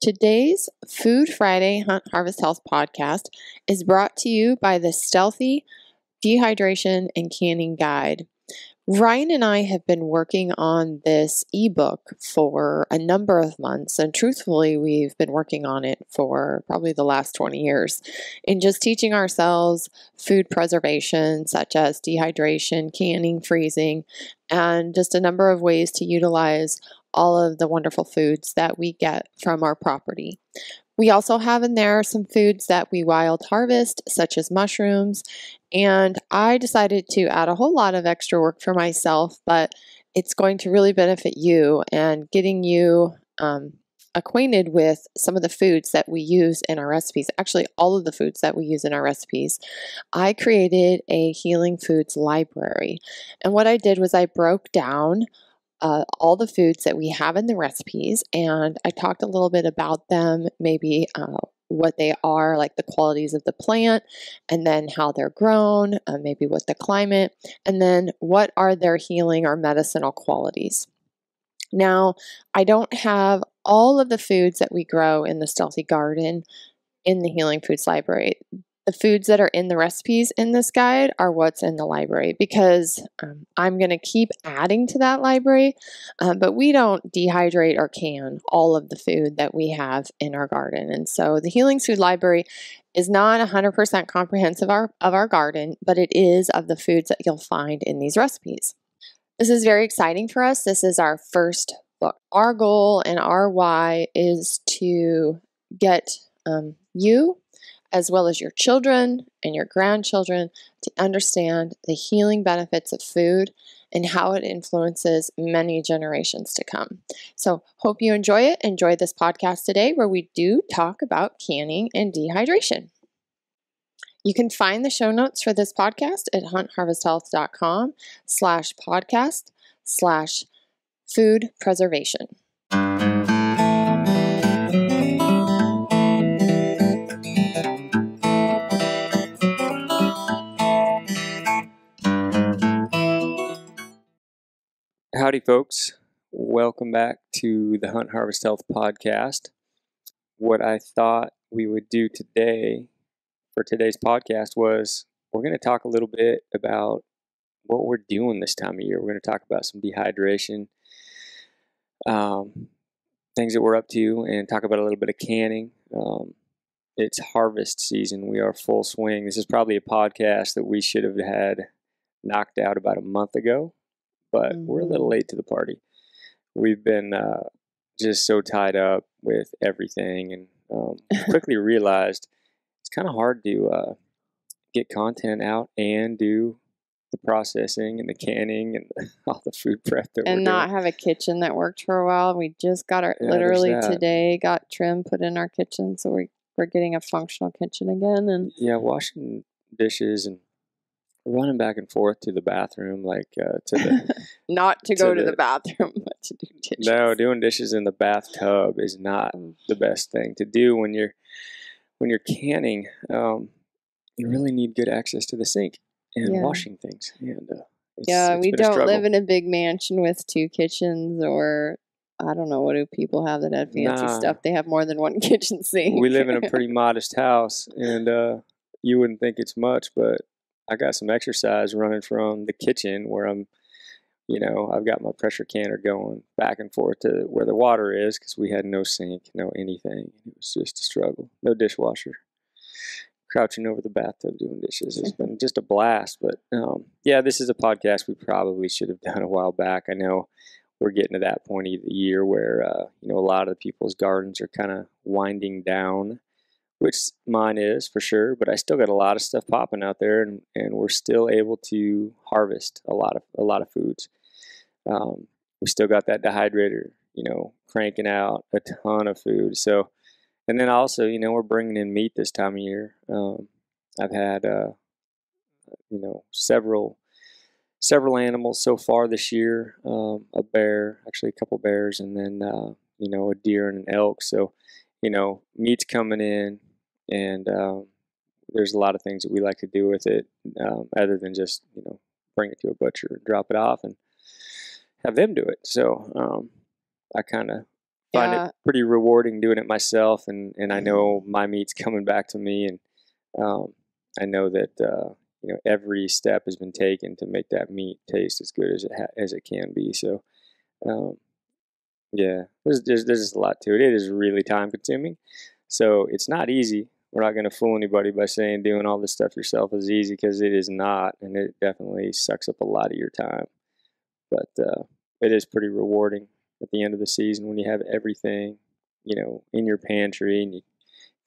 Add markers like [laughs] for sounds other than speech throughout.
Today's Food Friday Hunt Harvest Health podcast is brought to you by the StHealthy Dehydration and Canning Guide. Ryan and I have been working on this ebook for a number of months, and truthfully, we've been working on it for probably the last 20 years in just teaching ourselves food preservation, such as dehydration, canning, freezing, and just a number of ways to utilize all of the wonderful foods that we get from our property. We also have in there some foods that we wild harvest, such as mushrooms. And I decided to add a whole lot of extra work for myself, but it's going to really benefit you and getting you um, acquainted with some of the foods that we use in our recipes. Actually, all of the foods that we use in our recipes. I created a healing foods library. And what I did was I broke down uh, all the foods that we have in the recipes, and I talked a little bit about them, maybe uh, what they are, like the qualities of the plant, and then how they're grown, uh, maybe what the climate, and then what are their healing or medicinal qualities. Now, I don't have all of the foods that we grow in the StHealthy Garden in the Healing Foods Library the foods that are in the recipes in this guide are what's in the library because um, I'm going to keep adding to that library, uh, but we don't dehydrate or can all of the food that we have in our garden. And so the Healing Food Library is not 100% comprehensive of our, of our garden, but it is of the foods that you'll find in these recipes. This is very exciting for us. This is our first book. Our goal and our why is to get um, you as well as your children and your grandchildren, to understand the healing benefits of food and how it influences many generations to come. So, hope you enjoy it. Enjoy this podcast today where we do talk about canning and dehydration. You can find the show notes for this podcast at huntharvesthealth.com slash podcast slash food preservation. Howdy, folks. Welcome back to the Hunt Harvest Health podcast. What I thought we would do today for today's podcast was we're going to talk a little bit about what we're doing this time of year. We're going to talk about some dehydration, um, things that we're up to, and talk about a little bit of canning. Um, it's harvest season. We are full swing. This is probably a podcast that we should have had knocked out about a month ago but mm-hmm. we're a little mm-hmm. late to the party. We've been uh, just so tied up with everything, and um, [laughs] quickly realized it's kind of hard to uh, get content out and do the processing and the canning and [laughs] all the food prep that and not doing. have a kitchen that worked for a while. We just got our yeah, literally today got trim put in our kitchen, so we we're getting a functional kitchen again. And yeah, washing dishes and running back and forth to the bathroom, like uh, to the [laughs] not to go to, the, the, bathroom, [laughs] but to do dishes. No, doing dishes in the bathtub is not mm. the best thing to do when you're when you're canning. Um, you really need good access to the sink and yeah. washing things. And uh, it's, yeah, it's we don't live in a big mansion with two kitchens or. I don't know what do people have that have fancy nah. stuff. They have more than one [laughs] kitchen sink. we live in a pretty modest house, and uh, you wouldn't think it's much, but I got some exercise running from the kitchen where I'm, you know, I've got my pressure canner going back and forth to where the water is because we had no sink, no anything. It was just a struggle. No dishwasher. Crouching over the bathtub doing dishes has been just a blast. But um, yeah, this is a podcast we probably should have [laughs] done a while back. I know we're getting to that point of the year where uh, you know a lot of people's gardens are kind of winding down which mine is for sure. But I still got a lot of stuff popping out there, and, and we're still able to harvest a lot of a lot of foods. Um, we still got that dehydrator, you know, cranking out a ton of food. So, and then also, you know, we're bringing in meat this time of year. Um, I've had, uh, you know, several several animals so far this year. Um, a bear, actually a couple bears, and then uh, you know a deer and an elk. So, you know, meat's coming in and um, there's a lot of things that we like to do with it um, other than just you know bring it to a butcher and drop it off and have them do it so um, i kind of find Yeah. it pretty rewarding doing it myself, and and I know my meat's [laughs] coming back to me, and um, I know that uh, you know every step has been taken to make that meat taste as good as it ha- as it can be. So, um, yeah, there's, there's there's a lot to it. It is really time consuming, so it's not easy. We're not going to fool anybody by saying doing all this stuff yourself is easy because it is not, and it definitely sucks up a lot of your time. But uh, it is pretty rewarding at the end of the season when you have everything, you know, in your pantry and you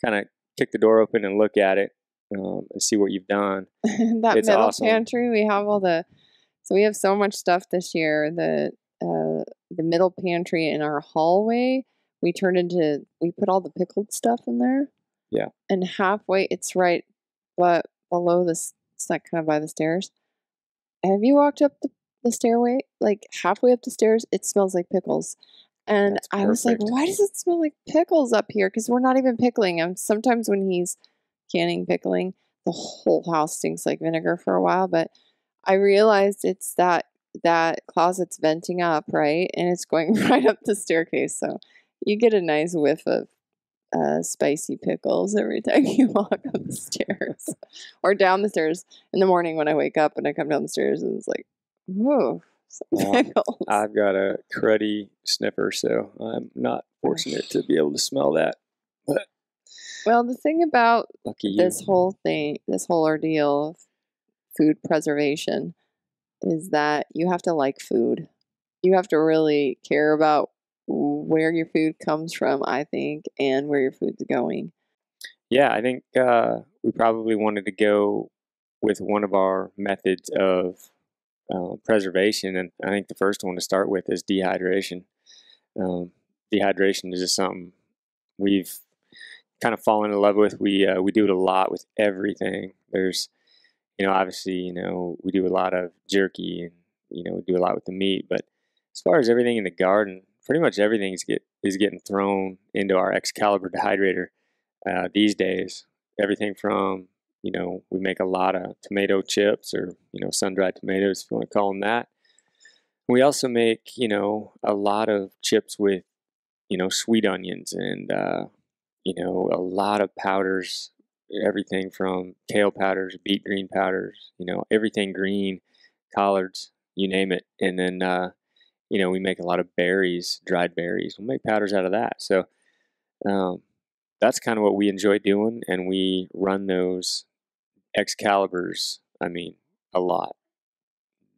kind of kick the door open and look at it um, and see what you've done. [laughs] that It's middle awesome. pantry, we have all the. So we have so much stuff this year. The uh, the middle pantry in our hallway, we turned into. We put all the pickled stuff in there. Yeah. And halfway, it's right, but below this, it's like kind of by the stairs. Have you walked up the, the stairway? Like halfway up the stairs, it smells like pickles. And I was like, why does it smell like pickles up here? Because we're not even pickling them. Sometimes when he's canning pickling, the whole house stinks like vinegar for a while. But I realized it's that that closet's venting up, right? And it's going [laughs] right up the staircase. So you get a nice whiff of uh, spicy pickles every time you [laughs] walk up the stairs or down the stairs in the morning when I wake up and I come down the stairs and it's like, whoa, pickles. I've got a cruddy sniffer, so I'm not fortunate to be able to smell that. But well, the thing about this whole thing, this whole ordeal of food preservation is that you have to like food. You have to really care about where your food comes from, I think, and where your food's going. Yeah, I think uh, we probably wanted to go with one of our methods of uh, preservation, and I think the first one to start with is dehydration. Um, dehydration is just something we've kind of fallen in love with. We uh, we do it a lot with everything. There's, you know, obviously, you know, we do a lot of jerky, and you know, we do a lot with the meat. But as far as everything in the garden, pretty much everything is get is getting thrown into our Excalibur [laughs] dehydrator uh, these days. Everything from you know we make a lot of tomato chips or you know sun dried tomatoes if you want to call them that. We also make you know a lot of chips with you know sweet onions and uh, you know a lot of powders. Everything from kale powders, beet green powders, you know everything green, collards, you name it, and then uh, you know we make a lot of berries, dried berries. We'll make powders out of that. So um, that's kind of what we enjoy doing, and we run those Excaliburs. I mean, a lot.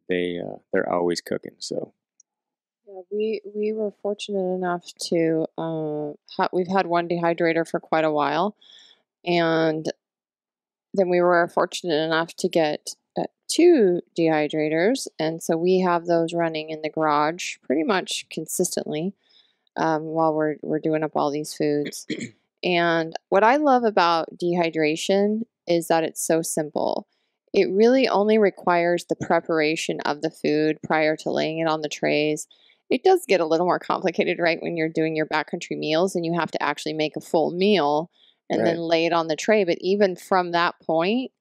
They uh, they're always cooking. So Yeah, we we were fortunate enough to uh, ha- we've had one dehydrator for quite a while, and then we were fortunate enough to get two dehydrators, and so we have those running in the garage pretty much consistently um, while we're we're doing up all these foods. [clears throat] and what I love about dehydration is that it's so simple. It really only requires the preparation of the food prior to laying it on the trays it does get a little more complicated, right? When you're doing your backcountry meals and you have to actually make a full meal and then lay it on the tray. But even from that point,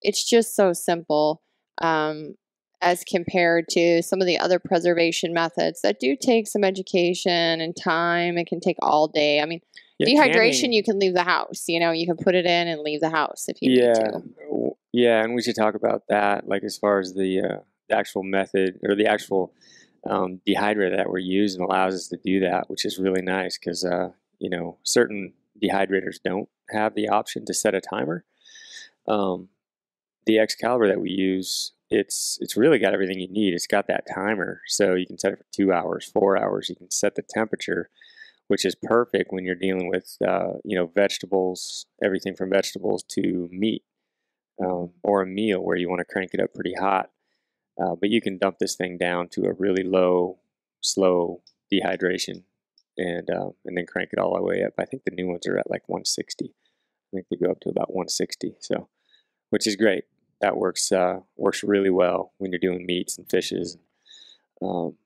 it's just so simple um, as compared to some of the other preservation methods that do take some education and time. It can take all day. I mean, yeah, dehydration, canning- you can leave the house. You know, you can put it in and leave the house if you yeah, need to. yeah, and we should talk about that, like as far as the uh, the actual method or the actual um, dehydrator that we're using allows us to do that, which is really nice because uh, you know certain dehydrators don't have the option to set a timer. Um, the Excalibur that we use, it's it's really got everything you need. It's got that timer, so you can set it for two hours, four hours. You can set the temperature, which is perfect when you're dealing with uh, you know vegetables, everything from vegetables to meat, um, or a meal where you want to crank it up pretty hot. Uh, but you can dump this thing down to a really low, slow dehydration, and uh, and then crank it all the way up. I think the new ones are at like 160. I think they go up to about 160. So, which is great. That works uh, works really well when you're doing meats and fishes. Um,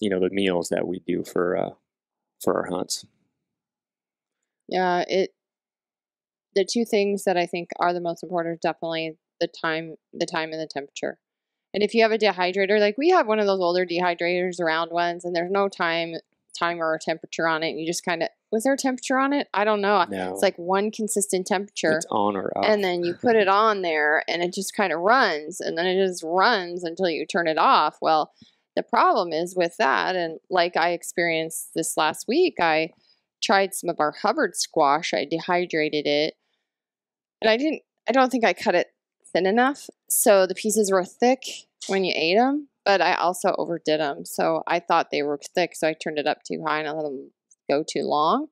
you know the meals that we do for uh, for our hunts. Yeah, it the two things that I think are the most important definitely the time the time and the temperature. And if you have a dehydrator, like we have one of those older dehydrators, round ones, and there's no time timer or temperature on it. You just kind of was there a temperature on it? I don't know. No, It's like one consistent temperature. it's on or off. and then you put it [laughs] on there and it just kind of runs and then it just runs until you turn it off well the problem is with that and like i experienced this last week i tried some of our hubbard squash i dehydrated it and i didn't i don't think i cut it thin enough so the pieces were thick when you ate them but i also overdid them so i thought they were thick so i turned it up too high and i let them go too long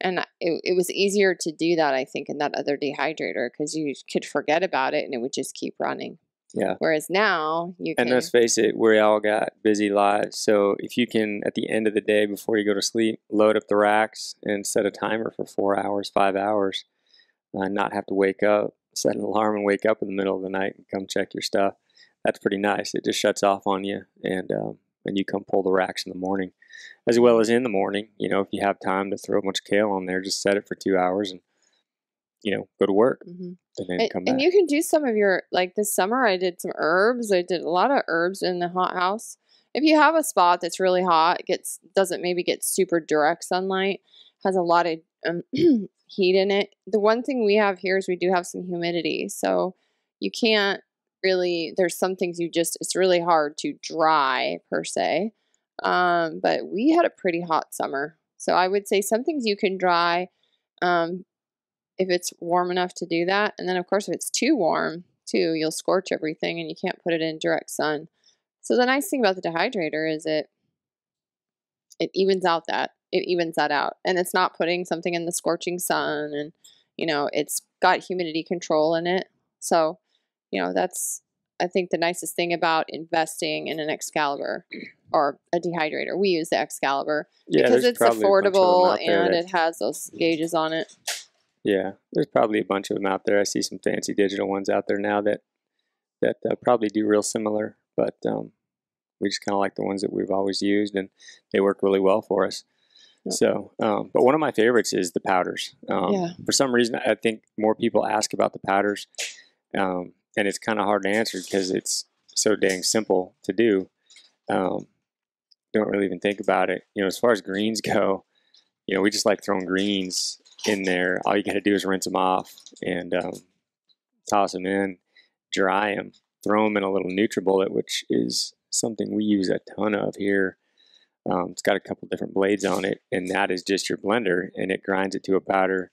and it, it was easier to do that i think in that other dehydrator because you could forget about it and it would just keep running yeah. whereas now you can And let's face it, we all got busy lives. So if you can, at the end of the day, before you go to sleep, load up the racks and set a timer for four hours, five hours, uh, not have to wake up, set an alarm and wake up in the middle of the night and come check your stuff. That's pretty nice. It just shuts off on you, and um, and you come pull the racks in the morning, as well as in the morning. You know, if you have time to throw a bunch of kale on there, just set it for two hours and you know go to work Mhm. and then and, come back. and you can do some of your like this summer i did some herbs i did a lot of herbs in the hot house if you have a spot that's really hot gets doesn't maybe get super direct sunlight has a lot of um, [clears throat] heat in it the one thing we have here is we do have some humidity so you can't really there's some things you just it's really hard to dry per se um, but we had a pretty hot summer so i would say some things you can dry um, if it's warm enough to do that. And then, of course, if it's too warm, too, you'll scorch everything and you can't put it in direct sun. So the nice thing about the dehydrator is it it evens out that it evens that out, and it's not putting something in the scorching sun, and you know it's got humidity control in it. So you know that's I think the nicest thing about investing in an Excalibur or a dehydrator. We use the Excalibur yeah, because it's probably a bunch of them affordable and it has those gauges on it. Yeah, there's probably a bunch of them out there. I see some fancy digital ones out there now that that uh, probably do real similar, but um, we just kind of like the ones that we've always used, and they work really well for us. Yep. So, um, but one of my favorites is the powders. Um, Yeah. For some reason, I think more people ask about the powders, um, and it's kind of hard to answer because it's so dang simple to do. Um, don't really even think about it. You know, as far as greens [laughs] go, you know, we just like throwing greens in there. All you got to do is rinse them off and um, toss them in, dry them, throw them in a little NutriBullet, which is something we use a ton of here. Um, it's got a couple different blades on it, and that is just your blender, and it grinds it to a powder.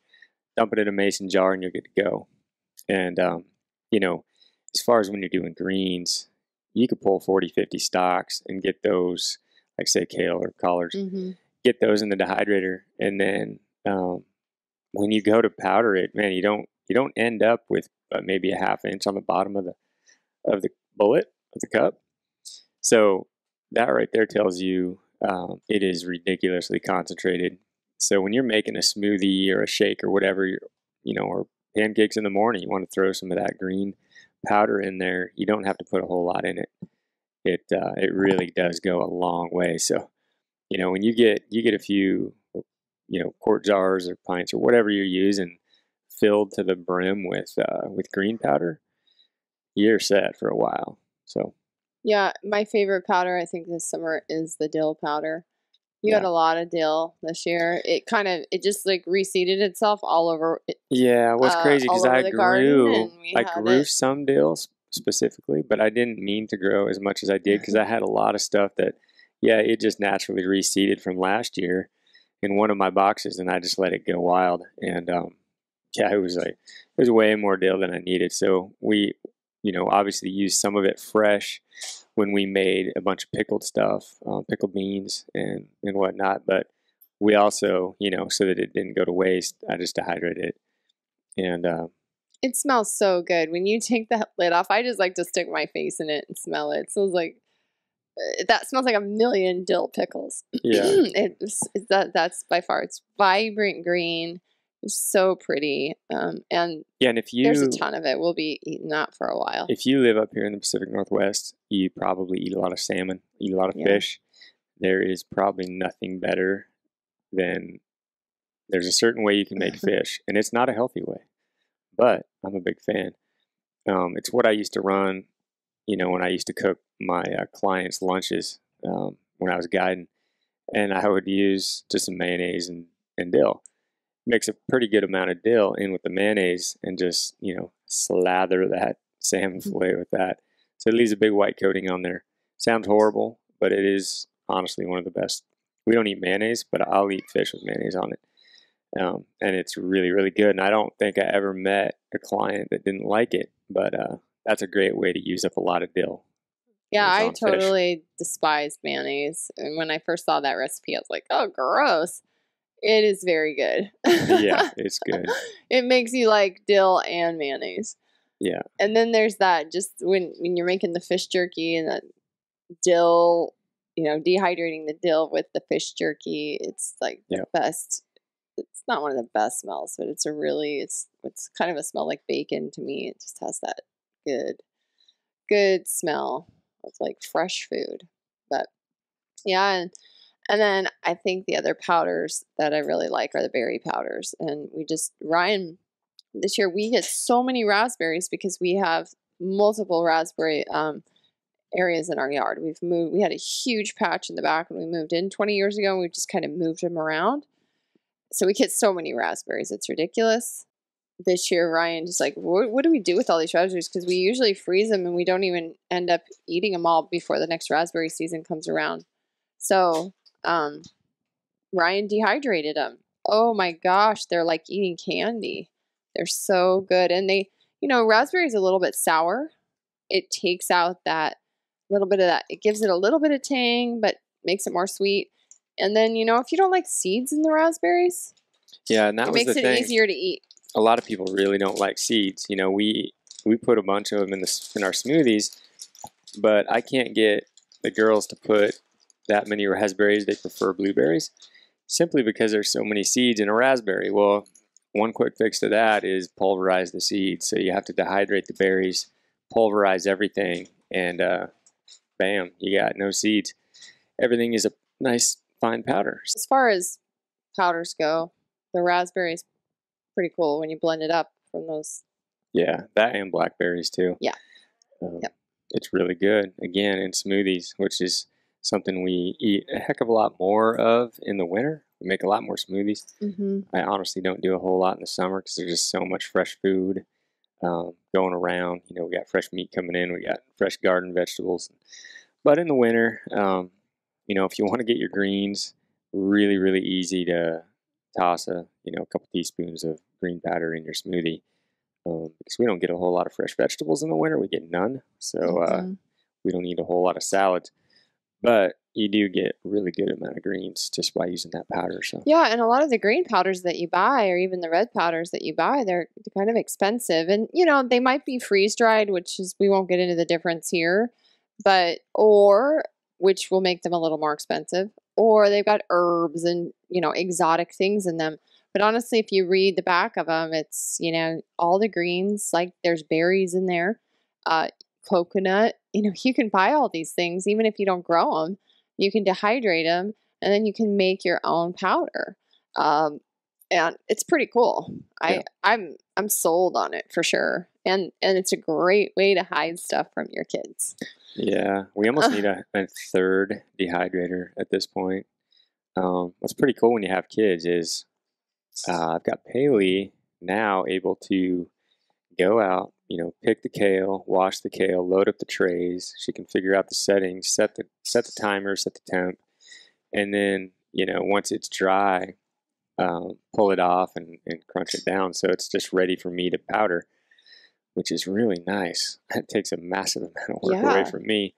Dump it in a mason jar, and you're good to go. And um, you know, as far as when you're doing greens, you could pull 40, 50 stocks and get those, like say kale or collards, Mm-hmm. get those in the dehydrator, and then um, when you go to powder it, man, you don't you don't end up with uh, maybe a half inch on the bottom of the of the bullet of the cup. So that right there tells you um, it is ridiculously concentrated. So when you're making a smoothie or a shake or whatever, you're, you know, or pancakes in the morning, you want to throw some of that green powder in there. You don't have to put a whole lot in it. It uh, it really does go a long way. So you know when you get you get a few you know quart jars or pints or whatever you're using filled to the brim with uh, with green powder, you're set for a while. So Yeah, my favorite powder I think this summer is the dill powder. You had a lot of dill this year. It kind of it just like reseeded itself all over. It, yeah, what's Uh, crazy because I grew I grew it. some dills specifically, but I didn't mean to grow as much as I did [laughs] because I had a lot of stuff that yeah it just naturally reseeded from last year in one of my boxes, and I just let it go wild. And um, yeah, it was like it was way more dill than I needed. So we, you know, obviously used some of it fresh when we made a bunch of pickled stuff, um, pickled beans and and whatnot. But we also, you know, so that it didn't go to waste, I just dehydrated it. And uh, it smells so good when you [laughs] take that lid off. I just like to stick my face in it and smell it. It smells like uh, that smells like a million dill pickles. [clears throat] yeah, it's, it's that that's by far it's vibrant green. It's so pretty, um, and yeah. And if you there's a ton of it. We'll be eating that for a while. if you live up here in the Pacific Northwest, you probably eat a lot of salmon, eat a lot of Yeah. fish. There is probably nothing better than there's a certain way you can make [laughs] fish, and it's not a healthy way, but I'm a big fan. Um, it's what I used to run, you know, when I used to cook my uh, clients' lunches um, when I was guiding, and I would use just some mayonnaise and, and dill. Mix a pretty good amount of dill in with the mayonnaise and just, you know, slather that [laughs] salmon Mm-hmm. fillet with that. So it leaves a big white coating on there. Sounds horrible, but it is honestly one of the best. We don't eat mayonnaise, but I'll eat fish with mayonnaise on it. Um, and it's really, really good. And I don't think I ever met a client that didn't like it, but uh, that's a great way to use up a lot of dill. Yeah, I on fish. totally despised mayonnaise. And when I first saw that recipe, I was like, oh, gross. It is very good. yeah, [laughs] it's good. it makes you like dill and mayonnaise. Yeah. And then there's that just when when you're making the fish jerky and that dill, you know, dehydrating the dill with the fish jerky, it's like the best. It's not one of the best smells, but it's a really it's it's kind of a smell like bacon to me. It just has that good good smell of like fresh food. But yeah, and and then I think the other powders that I really like are the berry powders. And we just Ryan this year we get so many raspberries because we have multiple raspberry um, areas in our yard. We've moved. We had a huge patch in the back when we moved in 20 years ago. And we just kind of moved them around. So we get so many raspberries. It's ridiculous. This year, Ryan just like, what, what do we do with all these raspberries? Because we usually freeze them and we don't even end up eating them all before the next raspberry season comes around. So um, Ryan dehydrated them. Oh my gosh, they're like eating candy. They're so good. And they, you know, raspberry is a little bit sour. It takes out that little bit of that. It gives it a little bit of tang, but makes it more sweet. And then, you know, if you don't like seeds in the raspberries, Yeah, and that it makes it thing. easier to eat. a lot of people really don't like seeds. You know, we we put a bunch of them in the in our smoothies, but I can't get the girls to put that many raspberries. They prefer blueberries, simply because there's so many seeds in a raspberry. Well, one quick fix to that is pulverize the seeds. So you have to dehydrate the berries, pulverize everything, and uh, bam, you got no seeds. Everything is a nice fine powder. As far as powders go, the raspberry is pretty cool when you blend it up from those. Yeah, that and blackberries too. Yeah. Um, Yep. It's really good. Again, in smoothies, which is something we eat a heck of a lot more of in the winter. We make a lot more smoothies. Mm-hmm. I honestly don't do a whole lot in the summer because there's just so much fresh food um, going around. You know, we got fresh meat coming in, we got fresh garden vegetables. But in the winter, um, you know, if you [laughs] want to get your greens, really, really easy to toss a you know a couple teaspoons of green powder in your smoothie um, because we don't get a whole lot of fresh vegetables in the winter. We get none, so uh, Mhm. we don't need a whole lot of salads. But you do get really good amount of greens just by using that powder. So Yeah, and a lot of the green powders that you buy, or even the red powders that you buy, they're kind of expensive. And you know, they might be freeze dried, which is we won't get into the difference here, but or which will make them a little more expensive, or they've got herbs and you know exotic things in them. But honestly, if you read the back of them, it's you know all the greens, like there's berries in there, uh, coconut. You know, you can buy all these things even if you don't grow them. You can dehydrate them and then you can make your own powder. Um, and it's pretty cool. I Yeah. I'm I'm sold on it for sure. And and it's a great way to hide stuff from your kids. Yeah, we almost need a, [sighs] a third dehydrator at this point. Um, what's pretty cool when you have kids is uh, I've got Paley now able to go out, you know, pick the kale, wash the kale, load up the trays. She can figure out the settings, set the set the timer, set the temp, and then you know once it's dry, um, pull it off and, and crunch it down so it's just ready for me to powder, which is really nice. [laughs] It takes a massive amount of work away from me,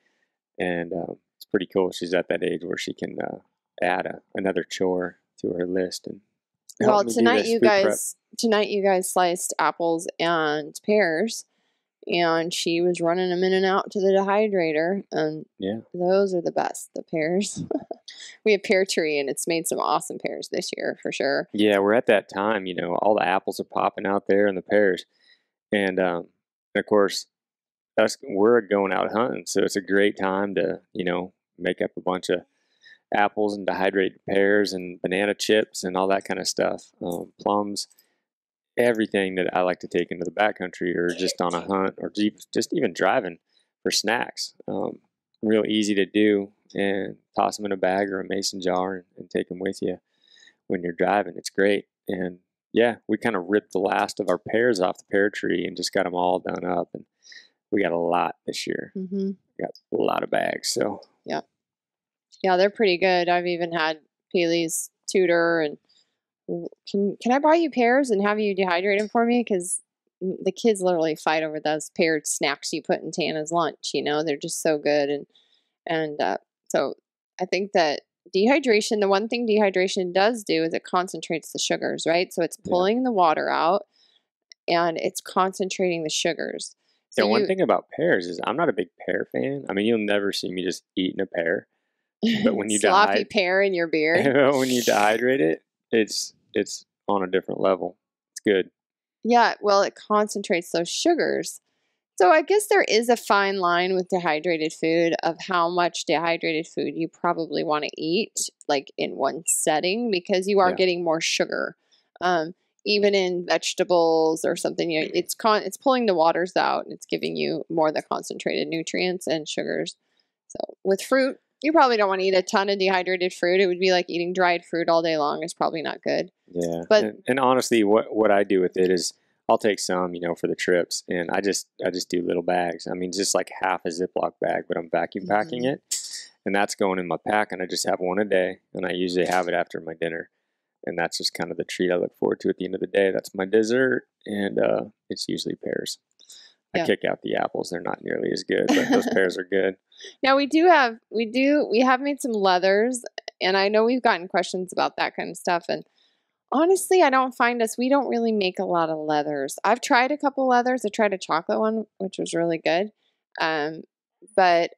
and um, it's pretty cool. She's at that age where she can uh, add a, another chore to her list and. Well, tonight you food prep. guys tonight you guys sliced apples and pears and she was running them in and out to the dehydrator and Yeah. those are the best, the pears. [laughs] we have pear tree and it's made some awesome pears this year for sure. Yeah, we're at that time, you know, all the apples are popping out there and the pears. And um, of course, us we're going out hunting, so it's a great time to, you know, make up a bunch of apples and dehydrated pears and banana chips and all that kind of stuff. Um, plums, everything that I like to take into the backcountry or just on a hunt or deep, just even driving for snacks. Um, real easy to do, and toss them in a bag or a mason jar and, and take them with you when you're driving. It's great. And yeah, we kind of ripped the last of our pears off the pear tree and just got them all done up. And we got a lot this year. Mm-hmm. We got a lot of bags. So Yeah, they're pretty good. I've even had Peely's tutor and can can I buy you pears and have you dehydrate them for me? Because the kids literally fight over those paired snacks you put in Tana's lunch. You know, they're just so good and and uh, so I think that dehydration. The one thing dehydration does do is it concentrates the sugars, right? So it's Yeah. pulling the water out and it's concentrating the sugars. yeah, So one you- thing about pears is I'm not a big pear fan. I mean, you'll never see me just eating a pear. But when you [laughs] sloppy dehy- pear in your beard. [laughs] when you dehydrate it, it's it's on a different level. It's good. Yeah, well, it concentrates those sugars. So I guess there is a fine line with dehydrated food of how much dehydrated food you probably want to eat, like in one setting, because you are Yeah. getting more sugar. Um, even in vegetables or something, you know, it's con it's pulling the waters out and it's giving you more of the concentrated nutrients and sugars. So with fruit, you probably don't want to eat a ton of dehydrated fruit. It would be like eating dried fruit all day long. It's probably not good. Yeah. But- and, and honestly, what what I do with it is I'll take some, you know, for the trips, and I just I just do little bags. I mean, just like half a Ziploc bag, but I'm vacuum packing Mhm. it, and that's going in my pack, and I just have one a day, and I usually have it after my dinner, and that's just kind of the treat I look forward to at the end of the day. That's my dessert, and uh, it's usually pears. I Yeah. kick out the apples; they're not nearly as good, but those pears are good. [laughs] Now we do have we do we have made some leathers and I know we've gotten questions about that kind of stuff and honestly I don't find us we don't really make a lot of leathers. I've tried a couple leathers. I tried a chocolate one which was really good. Um but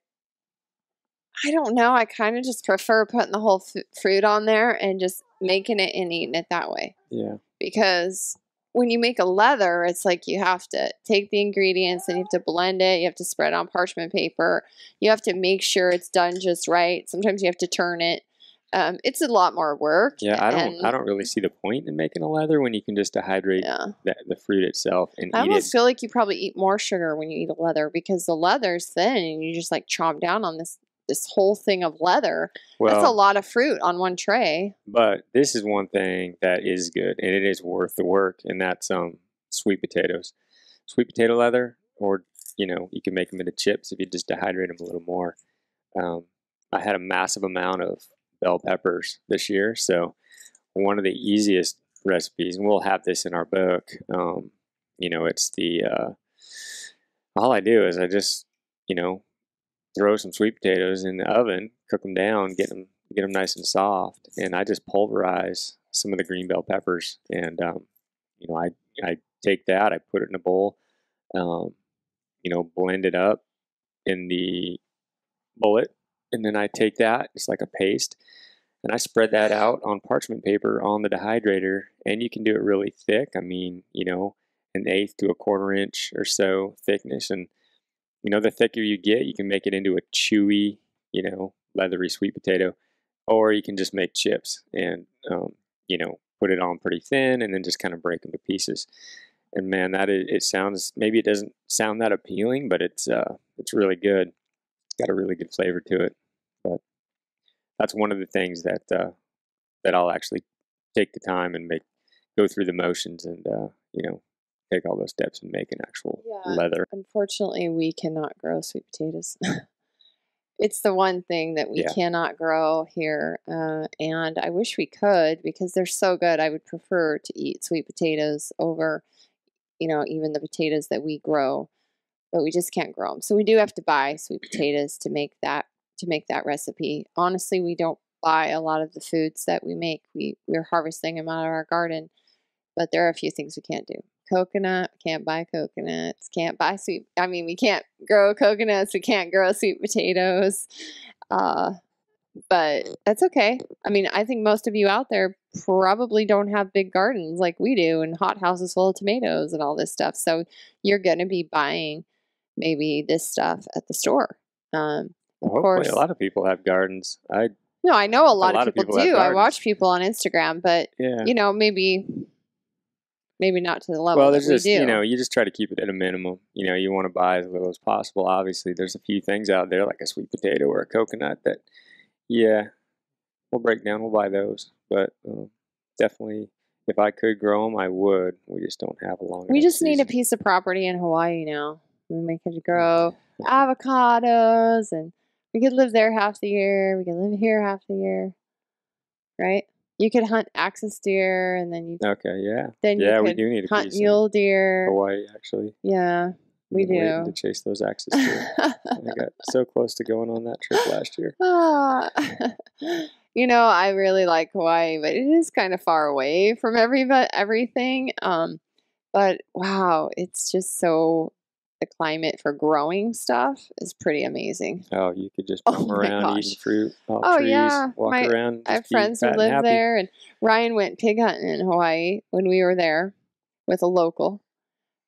I don't know. I kind of just prefer putting the whole f- fruit on there and just making it and eating it that way Yeah, because when you make a leather, it's like you have to take the ingredients and you have to blend it. You have to spread on parchment paper. You have to make sure it's done just right. Sometimes you have to turn it. Um, it's a lot more work. yeah. I don't I don't really see the point in making a leather when you can just dehydrate Yeah, the, the fruit itself and I eat it. almost feel like you probably eat more sugar when you eat a leather because the leather's thin and you just like chomp down on this this whole thing of leather. Well, That's a lot of fruit on one tray. But this is one thing that is good and it is worth the work, and that's um sweet potatoes. Sweet potato leather, or you know, you can make them into chips if you just dehydrate them a little more. Um, I had a massive amount of bell peppers this year, so one of the easiest recipes, and we'll have this in our book. Um, you know, it's the uh, all I do is I just you know throw some sweet potatoes in the oven, cook them down, get them get them nice and soft, and I just pulverize some of the green bell peppers, and um, you know I I take that, I put it in a bowl, um, you know, blend it up in the bullet, and then I take that, it's like a paste, and I spread that out on parchment paper on the dehydrator, and you can do it really thick. I mean, you know, an eighth to a quarter inch or so thickness, and you know, the thicker you get, you can make it into a chewy, you know, leathery sweet potato, or you can just make chips and, um, you know, put it on pretty thin and then just kind of break them to pieces. And man, that is, it sounds maybe it doesn't sound that appealing, but it's uh, it's really good. It's got a really good flavor to it. But that's one of the things that uh, that I'll actually take the time and make go through the motions and uh, you know take all those steps and make an actual Yeah. leather. Unfortunately, we cannot grow sweet potatoes. [laughs] it's the one thing that we Yeah. cannot grow here, uh, and I wish we could because they're so good. I would prefer to eat sweet potatoes over, you know, even the potatoes that we grow, but we just can't grow them. So we do have to buy sweet [clears throat] potatoes to make that to make that recipe. Honestly, we don't buy a lot of the foods that we make. We we're harvesting them out of our garden, but there are a few things we can't do coconut. Can't buy coconuts. Can't buy sweet. I mean, we can't grow coconuts. We can't grow sweet potatoes. Uh, but that's okay. I mean, I think most of you out there probably don't have big gardens like we do and hot houses full of tomatoes and all this stuff. So you're going to be buying maybe this stuff at the store. Um, Well, hopefully, course. a lot of people have gardens. I no, I know a lot, lot of of people, people do. I watch people on Instagram, but yeah. you know, maybe maybe not to the level well, that there's we just do. you know you just try to keep it at a minimum. You know, you want to buy as little as possible. Obviously, there's a few things out there like a sweet potato or a coconut that, yeah, we'll break down. We'll buy those, but um, definitely, if I could grow them, I would. We just don't have a long. we just need a piece of property in Hawaii now. And we could grow avocados, and we could live there half the year. We could live here half the year, right? You could hunt axis deer, and then you Okay, yeah, then yeah, you we do need to hunt mule deer. Hawaii. Actually, Yeah, we do. to chase those axis. deer. I [laughs] got so close to going on that trip last year. Ah, [laughs] you know, I really like Hawaii, but it is kind of far away from every everything. Um, but wow, it's just so the climate for growing stuff is pretty amazing. Oh, you could just [laughs] Oh roam my around gosh. eating fruit, Oh, trees, yeah. walk My- around. I have friends who fat and live there, and Ryan went pig hunting in Hawaii when we were there with a local.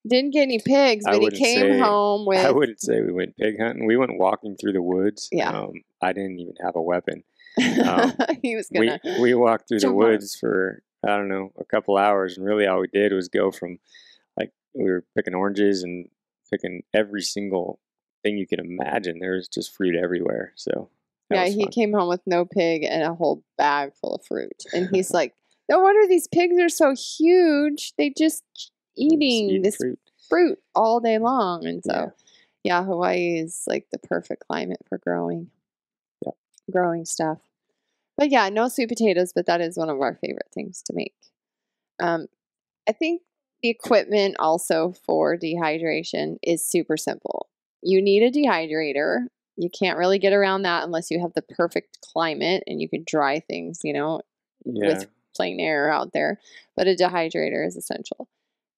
Didn't get any pigs, but he came say- home [laughs] with. I wouldn't say we went pig hunting. We went walking through the woods. Yeah. Um, I didn't even have a weapon. um, [laughs] he was We gonna. we walked through the jump on woods for I don't know a couple hours, and really all we did was go from like we were picking oranges and picking every single thing you can imagine. There was just fruit everywhere. So yeah, he fun. came home with no pig and a whole bag full of fruit, and he's [laughs] like, "No wonder these pigs are so huge. They just Just eating eating this fruit. fruit all day long." And so, Yeah. yeah, Hawaii is like the perfect climate for growing. Yep. growing stuff. But yeah, no sweet potatoes, but that is one of our favorite things to make. Um, I think the equipment also for dehydration is super simple. You need a dehydrator. You can't really get around that unless you have the perfect climate and you can dry things, you know, Yeah. with plain air out there. But a dehydrator is essential.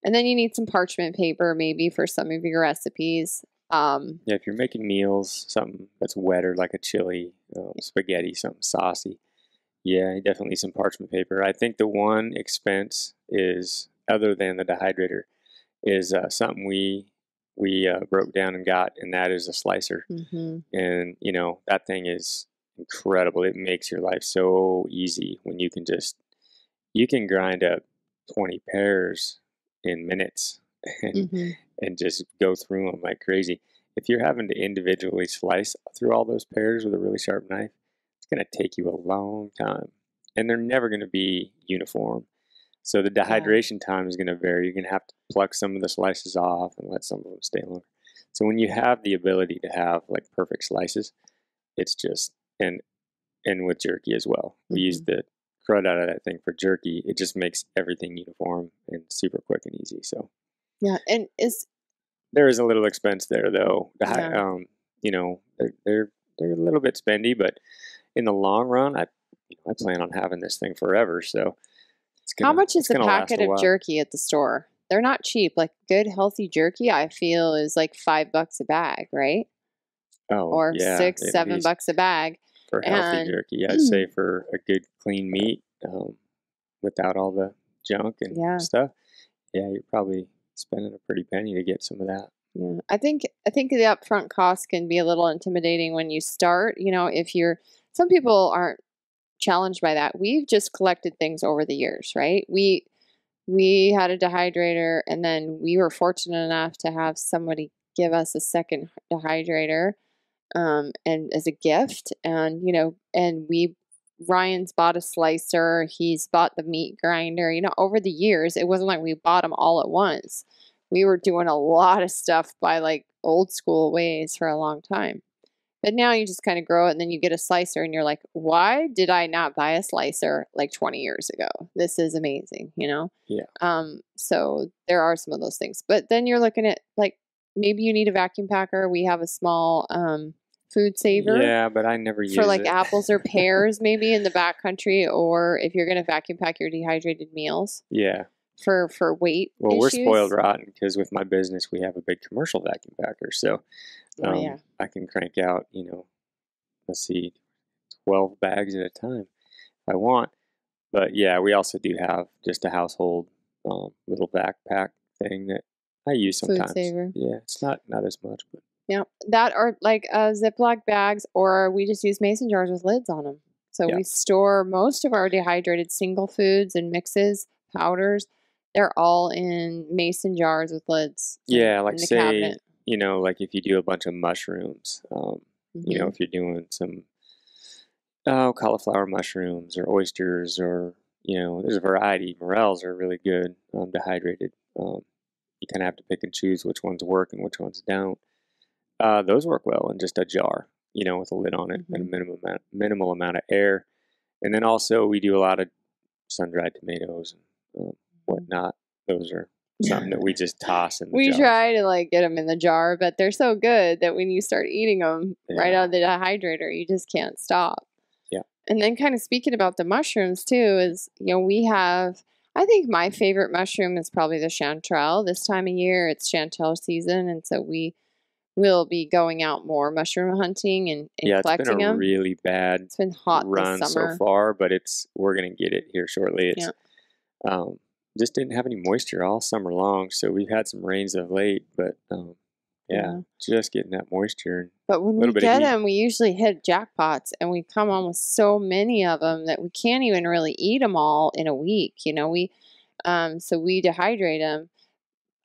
And then you need some parchment paper, maybe for some of your recipes. Um, Yeah, if you're making meals, something that's wetter like a chili, um, spaghetti, something saucy, yeah, definitely some parchment paper. I think the one expense is, other than the dehydrator, is uh, something we we uh, broke down and got, and that is a slicer. mhm. And you know that thing is incredible. It makes your life so easy when you can just you can grind up twenty pears in minutes [laughs] and Mhm. and just go through them like crazy. If you're having to individually slice through all those pears with a really sharp knife, it's going to take you a long time. And they're never going to be uniform. So the dehydration time is going to vary. You're going to have to pluck some of the slices off and let some of them stay longer. So when you have the ability to have like perfect slices, it's just and and with jerky as well. We use the crud out of that thing for jerky. It just makes everything uniform and super quick and easy. So Yeah, and is there is a little expense there, though. Yeah. um, you know, they're they're they're a little bit spendy, but in the long run, I you know, I plan on having this thing forever. So, it's how gonna- much is a packet a of jerky at the store? They're not cheap. Like good healthy jerky, I feel is like five bucks a bag, right? Oh, Or yeah, six, seven least bucks a bag. for healthy and- jerky. I'd say for a good clean meat, um, without all the junk and Yeah. stuff. Yeah, you're probably spending a pretty penny to get some of that. Yeah, I think I think the upfront cost can be a little intimidating when you start. You know, if you're some people aren't challenged by that. We've just collected things over the years, right? We we had a dehydrator, and then we were fortunate enough to have somebody give us a second dehydrator, um, and as a gift, and you know, and we Ryan's bought a slicer. He's bought the meat grinder. You know, over the years, it wasn't like we bought them all at once we were doing a lot of stuff by like old school ways for a long time. But now you just kind of grow it and then you get a slicer and you're like, why did I not buy a slicer like 20 years ago? This is amazing, you know? Yeah. Um, so there are some of those things. But then you're looking at like maybe you need a vacuum packer. We have a small um food saver Yeah, but I never use it. for like it. apples or [laughs] pears maybe in the back country or if you're gonna vacuum pack your dehydrated meals Yeah. for for weight. Well, we're spoiled rotten because with my business, we have a big commercial vacuum packer. So Oh, um, yeah. I can crank out, you know, let's see, 12 bags at a time if I want. But yeah, we also do have just a household um, little backpack thing that I use Food sometimes. saver. Yeah, it's not not as much, but Yeah, that are like uh, Ziploc bags, or we just use mason jars with lids on them. So Yeah. we store most of our dehydrated single foods and mixes, powders they're all in mason jars with lids. Yeah, in like the say, cabinet. You know, like if you do a bunch of mushrooms, um, you know, Mhm. if you're doing some oh cauliflower mushrooms or oysters or you know, there's a variety. Morels are really good, um, dehydrated. Um, you kind of have to pick and choose which ones work and which ones don't. Uh, those work well in just a jar, you know, with a lid on it and a Mhm. minimum amount, minimal amount of air. And then also we do a lot of sun dried tomatoes and um, whatnot. Those are something that we just toss in the We jars. try to like get them in the jar, but they're so good that when you start eating them right out of the dehydrator, you just can't stop. Yeah. And then, kind of speaking about the mushrooms too, is you know we have. I think my favorite mushroom is probably the chanterelle. This time of year, it's chanterelle season, and so we will be going out more mushroom hunting and, and yeah, it's collecting been a them. really bad it's been hot run so far, but it's we're gonna get it here shortly. It's Yeah. um, just didn't have any moisture all summer long, so we've had some rains of late, but um, yeah, just getting that moisture. But when we little bit of get them, we usually hit jackpots, and we come on with so many of them that we can't even really eat them all in a week. You know, we um, so we dehydrate them.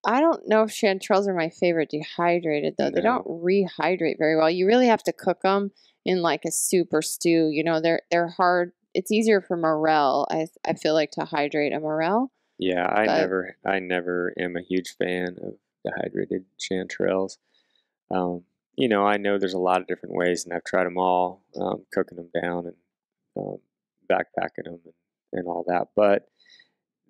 I don't know if chanterelles are my favorite dehydrated though. They don't rehydrate very well. You really have to cook them in like a soup or stew. You know, they're they're hard. It's easier for morel. I I feel like to hydrate a morel. Yeah, I But- never, I never am a huge fan of dehydrated chanterelles. Um, you know, I know there's a lot of different ways, and I've tried them all, um, cooking them down and um, backpacking them and, and all that. But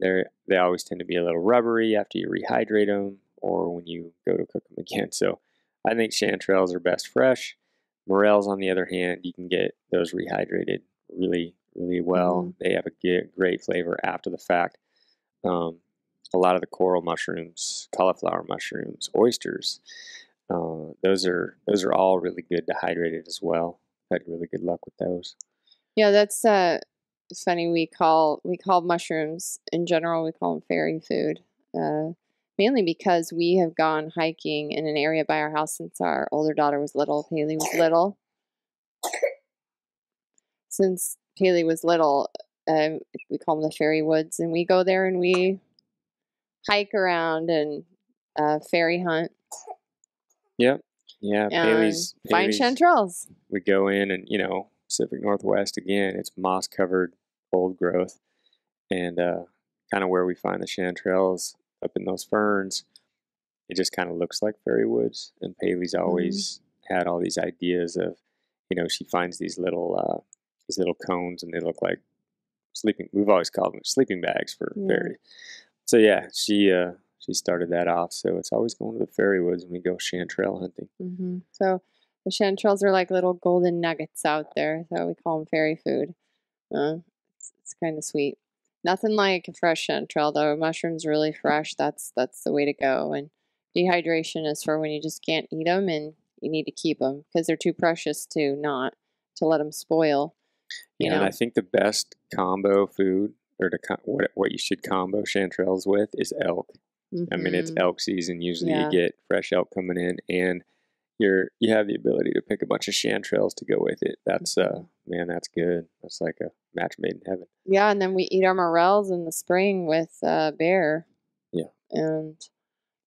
they they always tend to be a little rubbery after you rehydrate them or when you go to cook them again. So I think chanterelles are best fresh. Morels, on the other hand, you can get those rehydrated really, really well. Mhm. They have a great flavor after the fact. Um, a lot of the coral mushrooms, cauliflower mushrooms, oysters, uh, those are those are all really good dehydrated as well. Had really good luck with those. Yeah, that's uh funny. We call we call mushrooms in general. We call them fairy food, uh, mainly because we have gone hiking in an area by our house since our older daughter was little. Haley was little. Since Haley was little, um, we call them the fairy woods, and we go there and we hike around and uh, fairy hunt Yep. Yeah, Paley's, find chanterelles. we go in and you know Pacific Northwest again. It's moss covered old growth, and uh, kind of where we find the chanterelles up in those ferns. It just kind of looks like fairy woods, and Paley's always had all these ideas of, you know, she finds these little uh, these little cones, and they look like sleeping. We've always called them sleeping bags for Yeah. fairy. So yeah, she uh, she started that off. So it's always going to the fairy woods when we go chanterelle hunting. hmm So the chanterelles are like little golden nuggets out there. So we call them fairy food. Uh, it's it's kind of sweet. Nothing like a fresh chanterelle though. Mushrooms really fresh. That's that's the way to go. And dehydration is for when you just can't eat them and you need to keep them because they're too precious to not to let them spoil. You Yeah, and. I think the best combo food or to what what you should combo chanterelles with is elk. I mean, it's Mhm. elk season. Usually, Yeah. you get fresh elk coming in, and you're you have the ability to pick a bunch of chanterelles to go with it. That's uh, Mm-hmm. man, that's good. That's like a match made in heaven. Yeah, and then we eat our morels in the spring with uh, bear. Yeah. And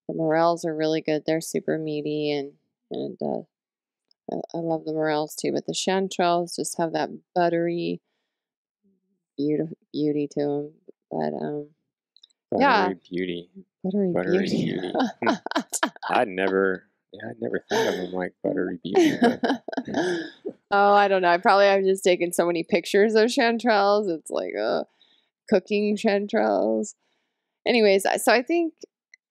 the morels are really good. They're super meaty and and uh, I, I love the morels too. But the chanterelles just have that buttery beauty beauty to them. But um, Buttery Yeah. beauty. buttery, Buttery beauty. beauty. [laughs] I'd never, yeah, I'd never thought of them like buttery beauty. [laughs] oh, I don't know. I probably have just taken so many pictures of chanterelles. It's like uh, cooking chanterelles. Anyways, so I think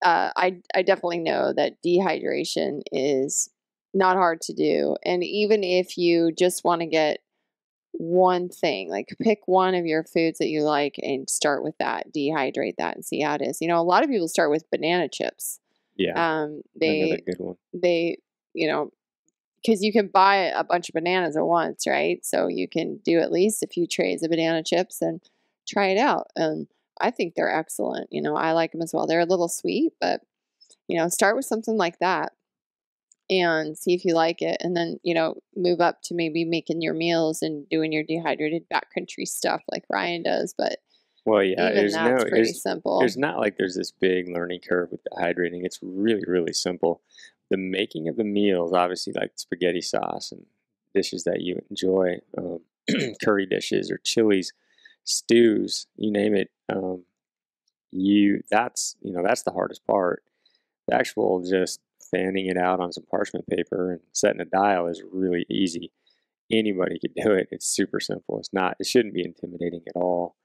uh, I I definitely know that dehydration is not hard to do, and even if you just want to get one thing, like pick one of your foods that you like and start with that, dehydrate that, and see how it is. You know, a lot of people start with banana chips. yeah, Um, they they you know because you can buy a bunch of bananas at once right so you can do at least a few trays of banana chips and try it out and i think they're excellent you know i like them as well they're a little sweet but you know start with something like that and see if you like it and then you know move up to maybe making your meals and doing your dehydrated backcountry stuff like ryan does but Well, yeah, there's that's no, pretty there's, simple. there's not like there's this big learning curve with dehydrating. It's really, really simple. The making of the meals, obviously, like spaghetti sauce and dishes that you enjoy, um, [clears throat] curry dishes or chilies, stews, you name it. Um, you that's you know that's the hardest part. The actual just fanning it out on some parchment paper and setting a dial is really easy. Anybody could do it. It's super simple. It's not. It shouldn't be intimidating at all,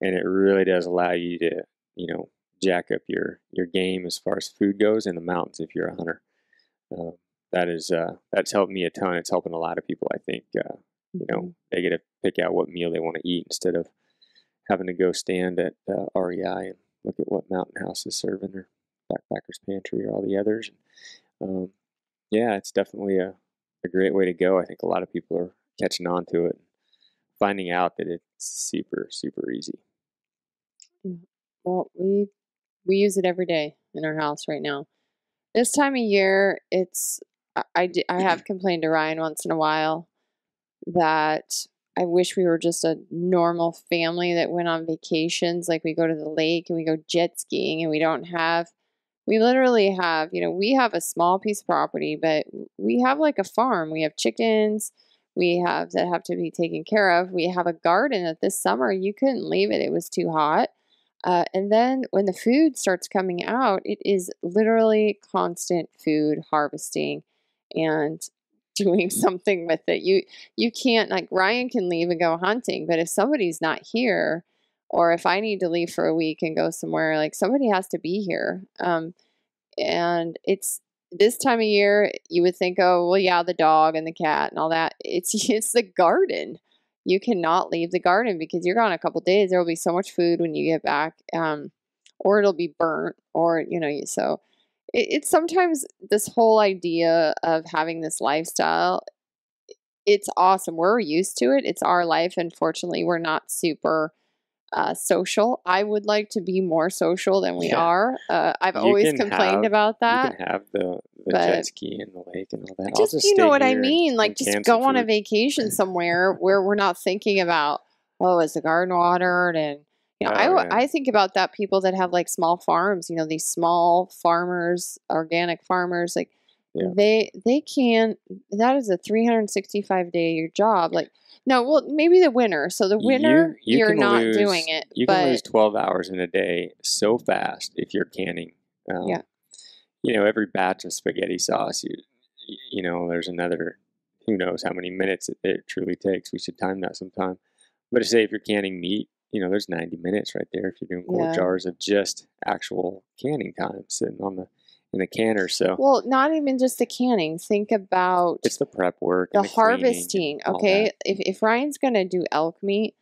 and it really does allow you to you know jack up your your game as far as food goes in the mountains if you're a hunter. Uh, that is uh, that's helped me a ton. It's helping a lot of people. I think uh, you know Mhm. they get to pick out what meal they want to eat instead of having to go stand at uh, REI and look at what Mountain House is serving or Backpackers Pantry or all the others. Um, yeah, it's definitely a, a great way to go. I think a lot of people are catching on to it, finding out that it's super super easy. Well, we we use it every day in our house right now. This time of year, it's I I have complained to Ryan once in a while that I wish we were just a normal family that went on vacations. Like we go to the lake and we go jet skiing, and we don't have. We literally have, you know, we have a small piece of property, but we have like a farm. We have chickens. We have that have to be taken care of. We have a garden that this summer you couldn't leave it; it was too hot. Uh, and then when the food starts coming out, it is literally constant food harvesting and [laughs] doing something with it. You you can't like Ryan can leave and go hunting, but if somebody's not here, or if I need to leave for a week and go somewhere, like somebody has to be here. Um, and it's this time of year, you would think, oh well, yeah, the dog and the cat and all that. It's [laughs] it's the garden you cannot leave the garden because you're gone a couple days. There will be so much food when you get back, um, or it'll be burnt, or you know. So it, it's sometimes this whole idea of having this lifestyle. It's awesome. We're used to it. It's our life. Unfortunately, we're not super uh, social. I would like to be more social than we Yeah. are. Uh, I've You always complained have- about that. you can have the, the jet ski and the lake and all that. Just, just you know what I mean like just go on a vacation [laughs] somewhere where we're not thinking about oh is the garden watered and you know I, Oh, w- yeah. I think about that people that have like small farms you know these small farmers organic farmers like Yeah. they they can't. that is a 365 day year job like no well maybe the winter so the You- winter you you are can not lose- doing it You but can lose 12 hours in a day so fast if you're canning. Um, Yeah. You know, every batch of spaghetti sauce, you, you know, there's another, who knows how many minutes it, it truly takes. We should time that sometime. But to say if you're canning meat, you know, there's 90 minutes right there if you're doing quart Yeah. jars of just actual canning time sitting on the in the canner. So well not even just the canning think about it's the prep work, the and harvesting okay? If, if ryan's going to do elk meat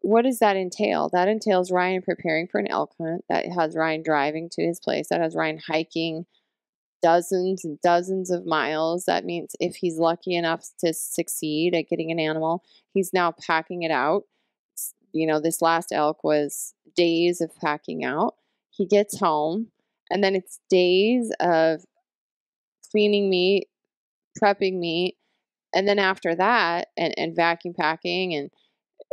what does that entail? That entails ryan preparing for an elk hunt that has ryan driving to his place that has ryan hiking dozens and dozens of miles. That means if he's lucky enough to succeed at getting an animal he's now packing it out. You know this last elk was days of packing out. He gets home and then it's days of cleaning meat prepping meat and then after that and, and vacuum packing and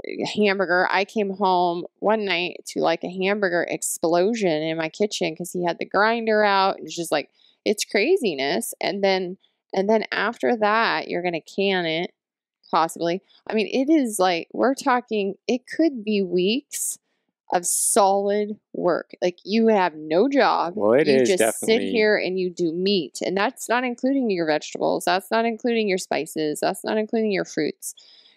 uh, hamburger i came home one night to like a hamburger explosion in my kitchen because he had the grinder out it's just like it's craziness and then and then after that you're gonna can it possibly. I mean it is like we're talking it could be weeks of solid work like you have no job Well, it you is just sit here and you do meat and that's not including your vegetables that's not including your spices that's not including your fruits.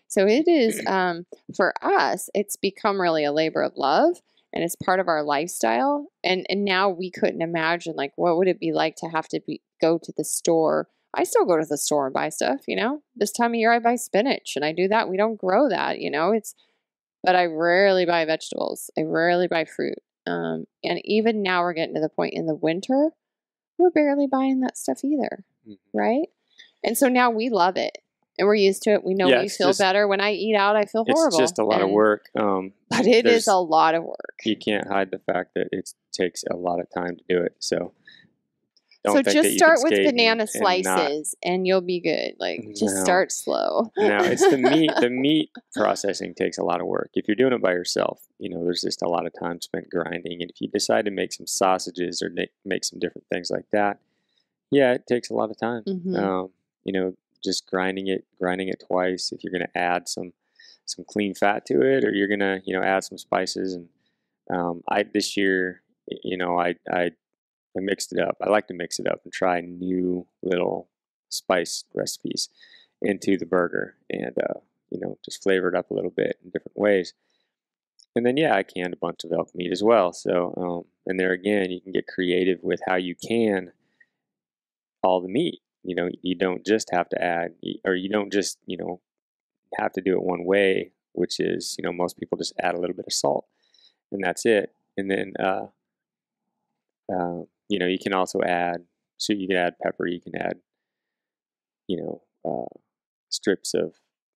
So it is [clears throat] um, for us it's become really a labor of love and it's part of our lifestyle and and now we couldn't imagine like what would it be like to have to be go to the store. I still go to the store and buy stuff you know? This time of year i buy spinach and i do that we don't grow that you know? It's but i rarely buy vegetables i rarely buy fruit um, and even now we're getting to the point in the winter we're barely buying that stuff either Mhm. right and so now we love it and we're used to it we know Yeah, we feel just- better when i eat out i feel horrible It's just a lot of work. Um, [laughs] but it is a lot of work you can't hide the fact that it takes a lot of time to do it. So so just start with banana and slices and, you'll be good. Like just No. start slow. no, it's the meat. The [laughs] meat processing takes a lot of work. If you're doing it by yourself, you know, there's just a lot of time spent grinding. And if you decide to make some sausages or make, make some different things like that, yeah, it takes a lot of time. Mhm. Um, you know, just grinding it, grinding it twice. If you're going to add some some clean fat to it, or you're going to, you know, add some spices. And um, I this year, you know, I I I mixed it up. I like to mix it up and try new little spice recipes into the burger and uh, you know just flavor it up a little bit in different ways. And then yeah, I canned a bunch of elk meat as well. So um, and there again, you can get creative with how you can all the meat. You know, you don't just have to add, or you don't just you know have to do it one way, which is you know most people just add a little bit of salt and that's it. And then uh, uh, you know you can also add so you can add pepper, you can add you know uh, strips of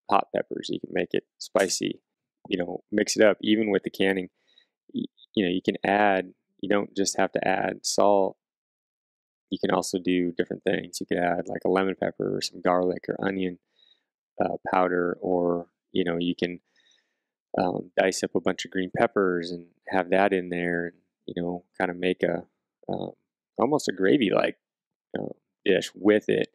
hot peppers. You can make it spicy. You know, mix it up. Even with the canning, y- you know, you can add. You don't just have to add salt. You can also do different things. You could add like a lemon pepper or some garlic or onion uh, powder, or you know, you can um, dice up a bunch of green peppers and have that in there, and you know, kind of make a um, almost a gravy like uh, dish with it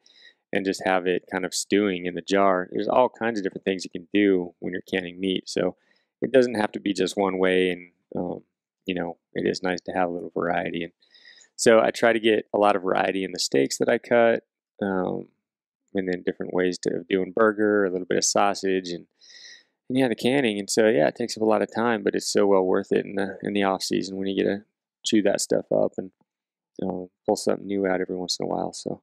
and just have it kind of stewing in the jar. There's all kinds of different things you can do when you're canning meat. So it doesn't have to be just one way. And, um, you know, it is nice to have a little variety. And so I try to get a lot of variety in the steaks that I cut. Um, and then different ways to of doing burger, a little bit of sausage and, and yeah, the canning. And so, yeah, it takes up a lot of time, but it's so well worth it in the, in the off season when you get to chew that stuff up and, um, pull something new out every once in a while. So,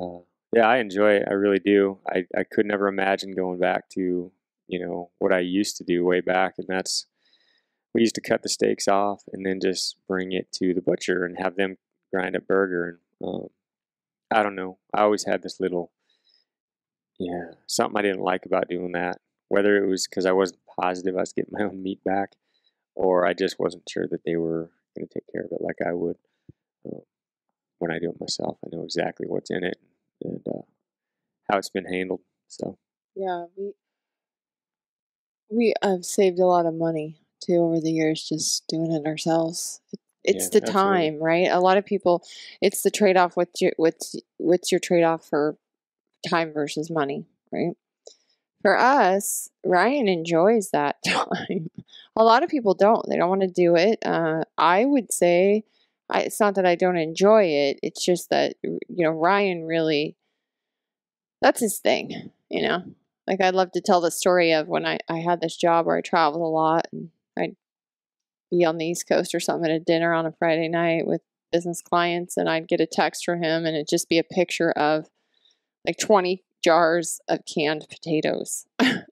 uh, yeah, I enjoy it. I really do. I, I could never imagine going back to, you know, what I used to do way back. And that's, we used to cut the steaks off and then just bring it to the butcher and have them grind a burger. And um, I don't know. I always had this little, yeah, something I didn't like about doing that. Whether it was because I wasn't positive I was getting my own meat back or I just wasn't sure that they were going to take care of it like I would when I do it myself. I know exactly what's in it and uh, how it's been handled. So Yeah, we we have saved a lot of money too over the years just doing it ourselves. It, it's Yeah, the absolutely. time, right? A lot of people, it's the trade off. What's your what's what's your trade off for time versus money, right? For us, Ryan enjoys that [laughs] time. A lot of people don't. They don't want to do it. Uh, I would say, I, it's not that I don't enjoy it. It's just that you know Ryan really, that's his thing. You know, like I'd love to tell the story of when I, I had this job where I traveled a lot and I'd be on the East Coast or something at a dinner on a Friday night with business clients and I'd get a text from him and it'd just be a picture of like 20 jars of canned potatoes. [laughs] I'd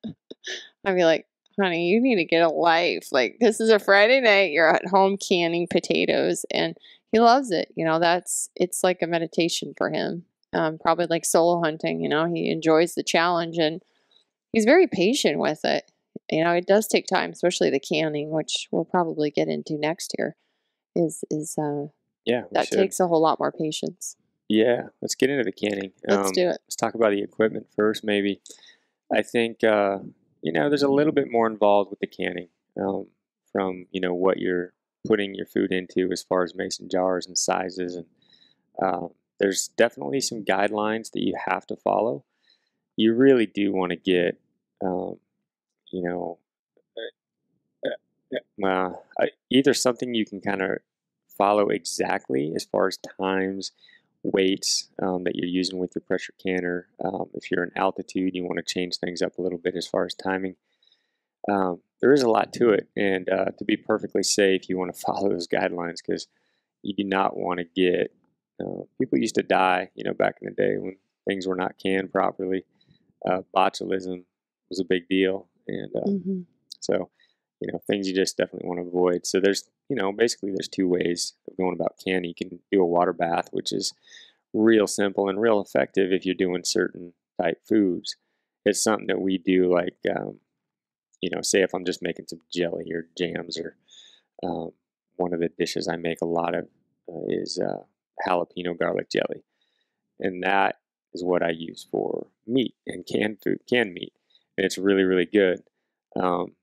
be like, honey, you need to get a life. Like, this is a Friday night. You're at home canning potatoes. And he loves it. You know, that's, it's like a meditation for him. Um, probably like solo hunting. You know, he enjoys the challenge and he's very patient with it. You know, it does take time, especially the canning, which we'll probably get into next year. Is is uh, yeah, that should. takes a whole lot more patience. yeah. Let's get into the canning. Let's Um, do it. Let's talk about the equipment first, maybe. I think uh, you know there's a little bit more involved with the canning um, from you know what you're putting your food into as far as mason jars and sizes, and um, there's definitely some guidelines that you have to follow. You really do want to get um, you know uh, uh, uh, I- either something you can kind of follow exactly as far as times weights um, that you're using with your pressure canner. Um, if you're in altitude, you want to change things up a little bit as far as timing. Um, there is a lot to it, and uh, to be perfectly safe, you want to [laughs] follow those guidelines because you do not want to get. Uh, people used to die, you know, back in the day when things were not canned properly. Uh, botulism was a big deal, and uh, hmm so, you know, things you just definitely want to avoid. So there's, you know, basically there's two ways of going about canning. You can do a water bath, which is real simple and real effective if you're doing certain type foods. It's something that we do, like, um, you know, say if I'm just making some jelly or jams or um, one of the dishes I make a lot of uh, is uh, jalapeno garlic jelly, and that is what I use for meat and canned food, canned meat, and it's really really good. Um,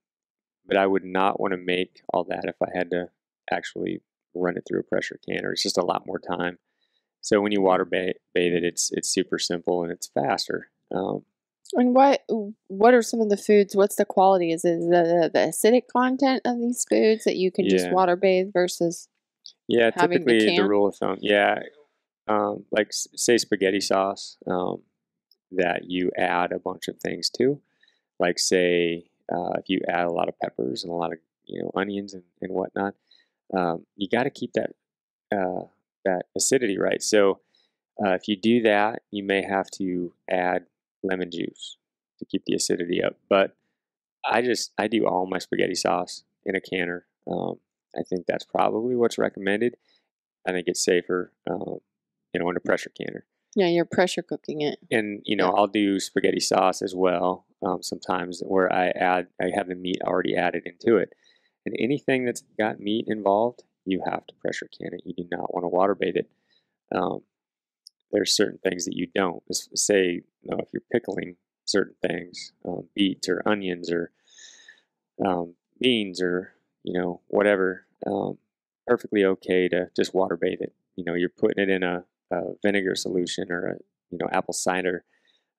but I would not want to make all that if I had to actually run it through a pressure canner. It's just a lot more time. So when you water bathe, it, it's it's super simple and it's faster. Um, and what what are some of the foods? What's the quality? Is it the, the acidic content of these foods that you can yeah. just water bathe versus? Yeah, typically the, the, rule of thumb. Yeah, um, like say spaghetti sauce um, that you add a bunch of things to, like say uh, if you add a lot of peppers and a lot of you know onions and, and whatnot, um, you got to keep that uh, that acidity right. So uh, if you do that, you may have to add lemon juice to keep the acidity up. But I just I do all my spaghetti sauce in a canner. Um, I think that's probably what's recommended. I think it's safer, um, you know, in a pressure canner. Yeah, you're pressure cooking it. And you know, yeah. I'll do spaghetti sauce as well. Um, sometimes where I add, I have the meat already added into it. And anything that's got meat involved, you have to pressure can it. You do not want to water bathe it. Um, there's certain things that you don't. Say, you know, if you're pickling certain things, um, beets or onions or um, beans or you know whatever, um, perfectly okay to just water bathe it. You know, you're putting it in a, a vinegar solution or a you know apple cider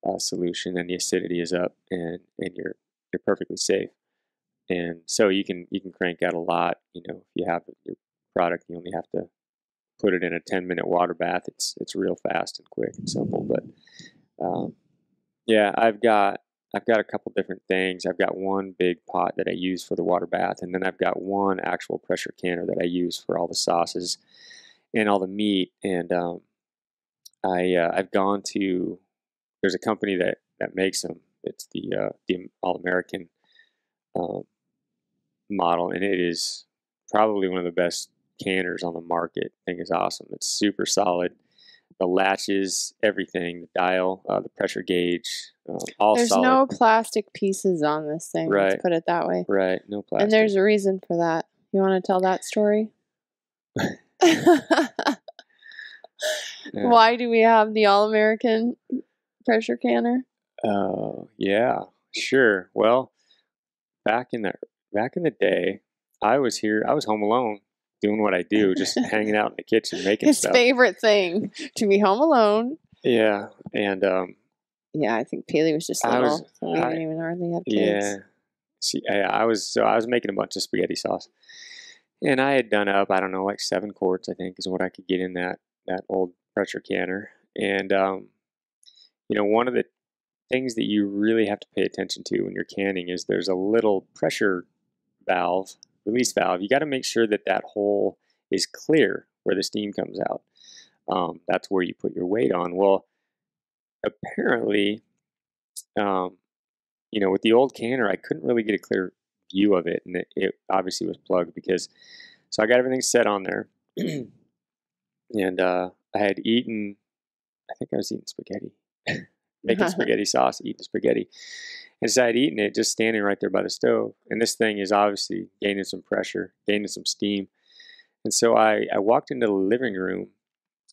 uh, solution, and the acidity is up, and and you're you're perfectly safe and so you can you can crank out a lot. You know, if you have your product, you only have to put it in a 10 minute water bath. It's it's real fast and quick and simple. But um, yeah, I've got I've got a couple different things. I've got one big pot that I use for the water bath, and then I've got one actual pressure canner that I use for all the sauces and all the meat. And um, I uh, I've gone to there's a company that that makes them. It's the uh, the All American um, model, and it is probably one of the best canners on the market. I think is awesome. It's super solid. The latches, everything, the dial, uh, the pressure gauge, um, all There's solid. no plastic pieces on this thing. Right. Let's put it that way. Right. No plastic. And there's a reason for that. You want to tell that story? [laughs] [laughs] Why do we have the All American pressure canner? Oh, uh, yeah, sure. Well, back in the back in the day, I was here. I was home alone doing what I do, just hanging [laughs] out in the kitchen making His stuff. favorite thing to be home alone. Yeah, and um, yeah, I think Paley was just little, was, so we I, didn't even hardly have kids. Yeah, see, I, I was so I was making a bunch of spaghetti sauce, and I had done up I don't know like seven quarts I think is what I could get in that that old pressure canner, and um, you know one of the things that you really have to pay attention to when you're canning is there's a little pressure valve, release valve, you got to make sure that that hole is clear where the steam comes out. Um, that's where you put your weight on. Well, apparently, um, you know, with the old canner, I couldn't really get a clear view of it, and it, it obviously was plugged because. So I got everything set on there, [clears throat] and uh, I had eaten. I think I was eating spaghetti, [clears throat] making [laughs] spaghetti sauce, eating spaghetti, and so I'd eaten it just standing right there by the stove. And this thing is obviously gaining some pressure, gaining some steam. And so I, I walked into the living room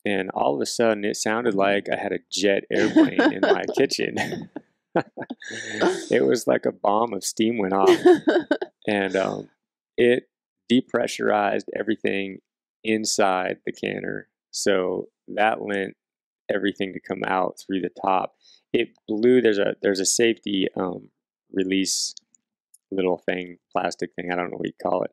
and all of a sudden it sounded like I had a jet airplane in my [laughs] kitchen. [laughs] it was like a bomb of steam went off. And um, it depressurized everything inside the canner. So that lent everything to come out through the top it blew. There's a there's a safety um, release little thing, plastic thing. I don't know what you call it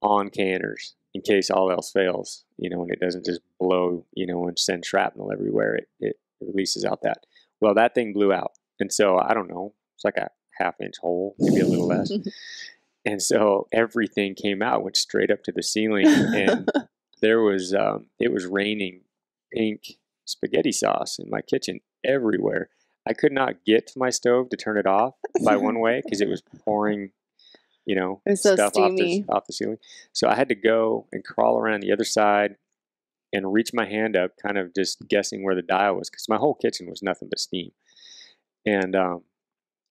on canners in case all else fails. You know, and it doesn't just blow. You know, and send shrapnel everywhere. It it releases out that. Well, that thing blew out, and so I don't know. It's like a half inch hole, maybe a little less. [laughs] and so everything came out, went straight up to the ceiling, and [laughs] there was um, it was raining pink spaghetti sauce in my kitchen everywhere. I could not get to my stove to turn it off by one way [laughs] because it was pouring, you know, so stuff off the, off the ceiling. So I had to go and crawl around the other side and reach my hand up, kind of just guessing where the dial was because my whole kitchen was nothing but steam and um,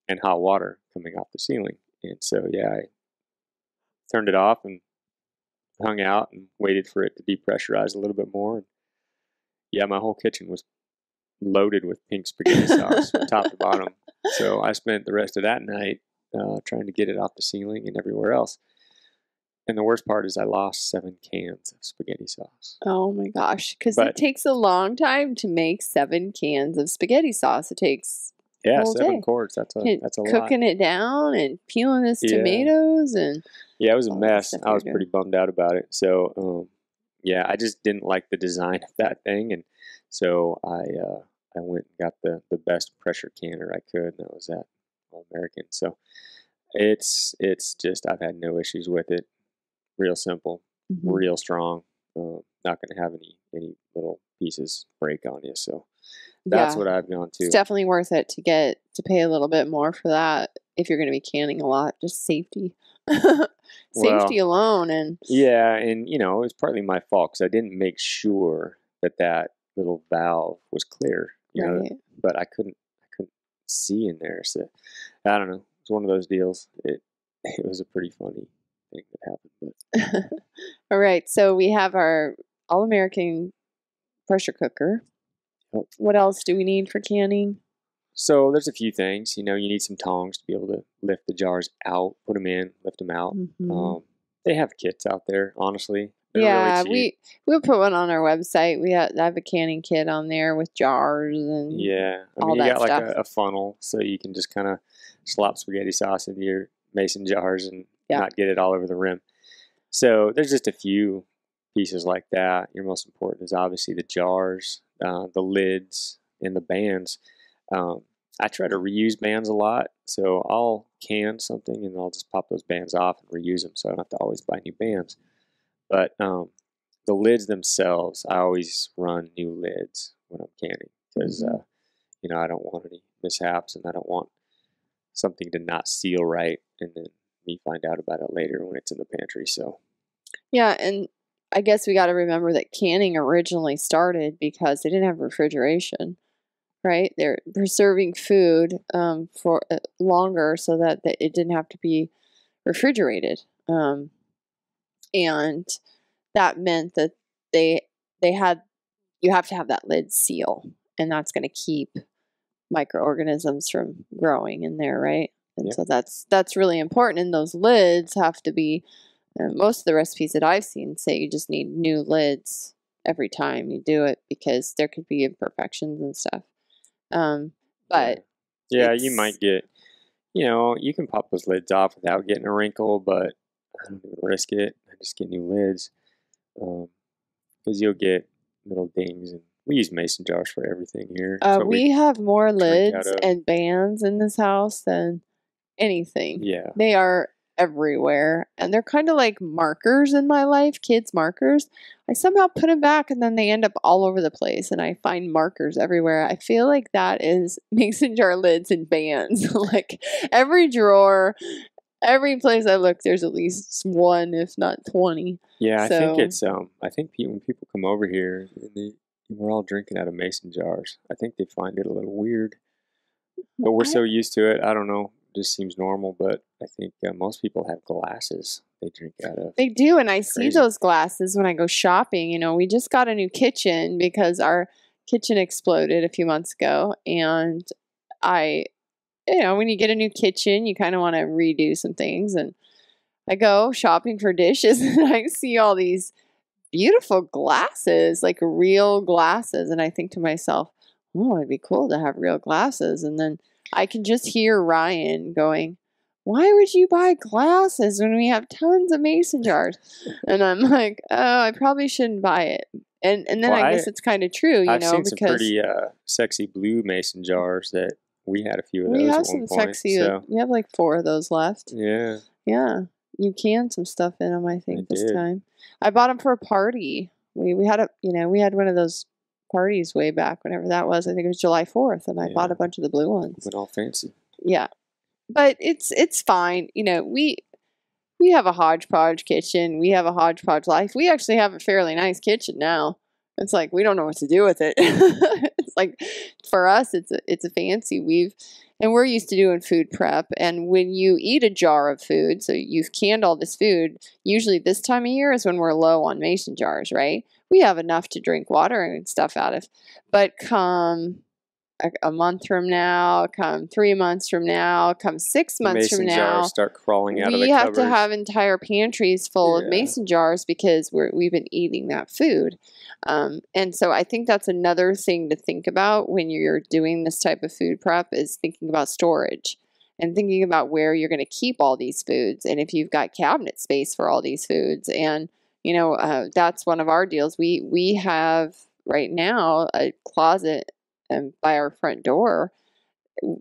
and hot water coming off the ceiling. And so yeah, I turned it off and hung out and waited for it to depressurize a little bit more. Yeah, my whole kitchen was loaded with pink spaghetti sauce from top to bottom. So I spent the rest of that night uh, trying to get it off the ceiling and everywhere else. And the worst part is I lost seven cans of spaghetti sauce. Oh my gosh, because it takes a long time to make seven cans of spaghetti sauce. It takes Yeah, seven day. quarts. That's a and that's a lot. cooking it down and peeling his Yeah. tomatoes and Yeah, it was a mess. I was pretty bummed out about it. So, um, yeah, I just didn't like the design of that thing, and so I uh, I went and got the the best pressure canner I could, and that was that All American. So it's it's just I've had no issues with it. Real simple, Mhm. real strong. Uh, not going to have any any little pieces break on you. So that's yeah. what I've gone to. It's definitely worth it to get to pay a little bit more for that if you're going to be canning a lot. Just safety, [laughs] safety alone, and Yeah, and you know, it was partly my fault because I didn't make sure that that little valve was clear. You know, right. but I couldn't, I couldn't see in there. So I don't know. It's one of those deals. It [laughs] it was a pretty funny thing that happened. But [laughs] All right, so we have our all American pressure cooker. What else do we need for canning? So there's a few things. You know, you need some tongs to be able to lift the jars out, put them in, lift them out. Mhm. Um, they have kits out there. Honestly, They're yeah, really we we'll put one on our website. We have, I have a canning kit on there with jars and Yeah, I all you that got like stuff. a, a funnel, so you can just kind of slop spaghetti sauce into your mason jars and Yeah. not get it all over the rim. So there's just a few pieces like that. Your most important is obviously the jars, uh, the lids, and the bands. Um, I try to reuse bands a lot, so I'll can something and I'll just pop those bands off and reuse them, so I don't have to always buy new bands. But um, the lids themselves, I always run new lids when I'm canning because Mhm. uh, you know I don't want any mishaps and I don't want something to not seal right and then me find out about it later when it's in the pantry. So yeah, and I guess we got to remember that canning originally started because they didn't have refrigeration, right? They're preserving food um, for uh, longer so that, that it didn't have to be refrigerated, um, and that meant that they they had you have to have that lid seal, and that's going to keep microorganisms from growing in there, right? And so that's that's really important. And those lids have to be. Uh, most of the recipes that I've seen say you just need new lids every time you do it because there could be imperfections and stuff. Um, but yeah, you might get, you know, you can pop those lids off without getting a wrinkle, but I don't even risk it. I just get new lids because you'll get little dings. And we use mason jars for everything here. uh, so we have more lids and bands in this house than anything. yeah, They are everywhere and they're kind of like markers in my life, kids' markers. I somehow put them back and then they end up all over the place and I find markers everywhere. I feel like that is [laughs] mason jar lids and bands. [laughs] like every drawer, every place I look, there's at least one, if not 20. yeah. I think it's um. I think when people come over here and they we're all drinking out of mason jars, I think they find it a little weird. But we're so used to it. I don't know. Just seems normal. But I think uh, most people have glasses they drink out of. They do, and I see those glasses when I go shopping. You know, we just got a new kitchen because our kitchen exploded a few months ago, and I, you know, when you get a new kitchen, you kind of want to redo some things, and I go shopping for dishes, [laughs] and I see all these beautiful glasses, like real glasses, and I think to myself, "Oh, it'd be cool to have real glasses," and then I can just hear Ryan going why would you buy glasses when we have tons of mason jars? And I'm [laughs] like, oh, I probably shouldn't buy it. And and then Well, I I- guess it's kind of true, you I've know, seen some because pretty uh, sexy blue mason jars that we had a few of those we have some point. sexy. so We have like four of those left. yeah, Yeah, you can some stuff in them. I think this did. time. I bought them for a party. We we had a you know we had one of those parties way back whenever that was. I think it was July Fourth, and I bought a bunch of the blue ones. went all fancy. yeah. But it's it's fine you know we we have a hodgepodge kitchen. We have a hodgepodge life. We actually have a fairly nice kitchen now. It's like we don't know what to do with it. [laughs] It's like for us it's a it's a fancy we've and we're used to doing food prep. And when you eat a jar of food so you've canned all this food usually this time of year is when we're low on mason jars right we have enough to drink water and stuff out of. But come a, a month from now, come three months from now, come six months from now, jars start crawling out of we have cupboards. to have entire pantries full of mason jars because we're we've been eating that food um, and so i think that's another thing to think about when you're doing this type of food prep is thinking about storage and thinking about where you're going to keep all these foods and if you've got cabinet space for all these foods and you know uh, that's one of our deals we we have right now a closet um, by our front door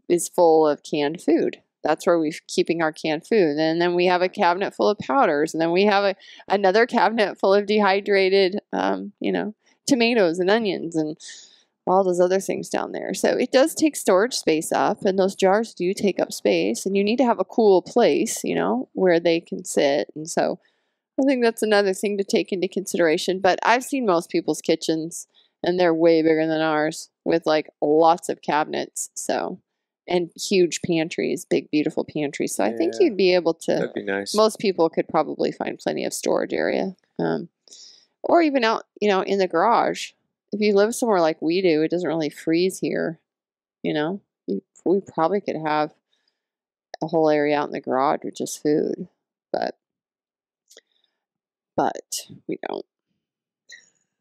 is full of canned food that's where we're keeping our canned food. And then we have a cabinet full of powders, and then we have a, another cabinet full of dehydrated, um, you know, tomatoes and onions and all those other things down there. So it does take storage space up, and those jars do take up space, and you need to have a cool place, you know, where they can sit. And so I think that's another thing to take into consideration. But I've seen most people's kitchens, and they're way bigger than ours with like lots of cabinets. So and huge pantries, big beautiful pantries. So I think Yeah. you'd be able to. That'd be nice. Most people could probably find plenty of storage area, um, or even out, you know, in the garage. If you live somewhere like we do, it doesn't really freeze here. You know, you, we probably could have a whole area out in the garage with just food, but but we don't.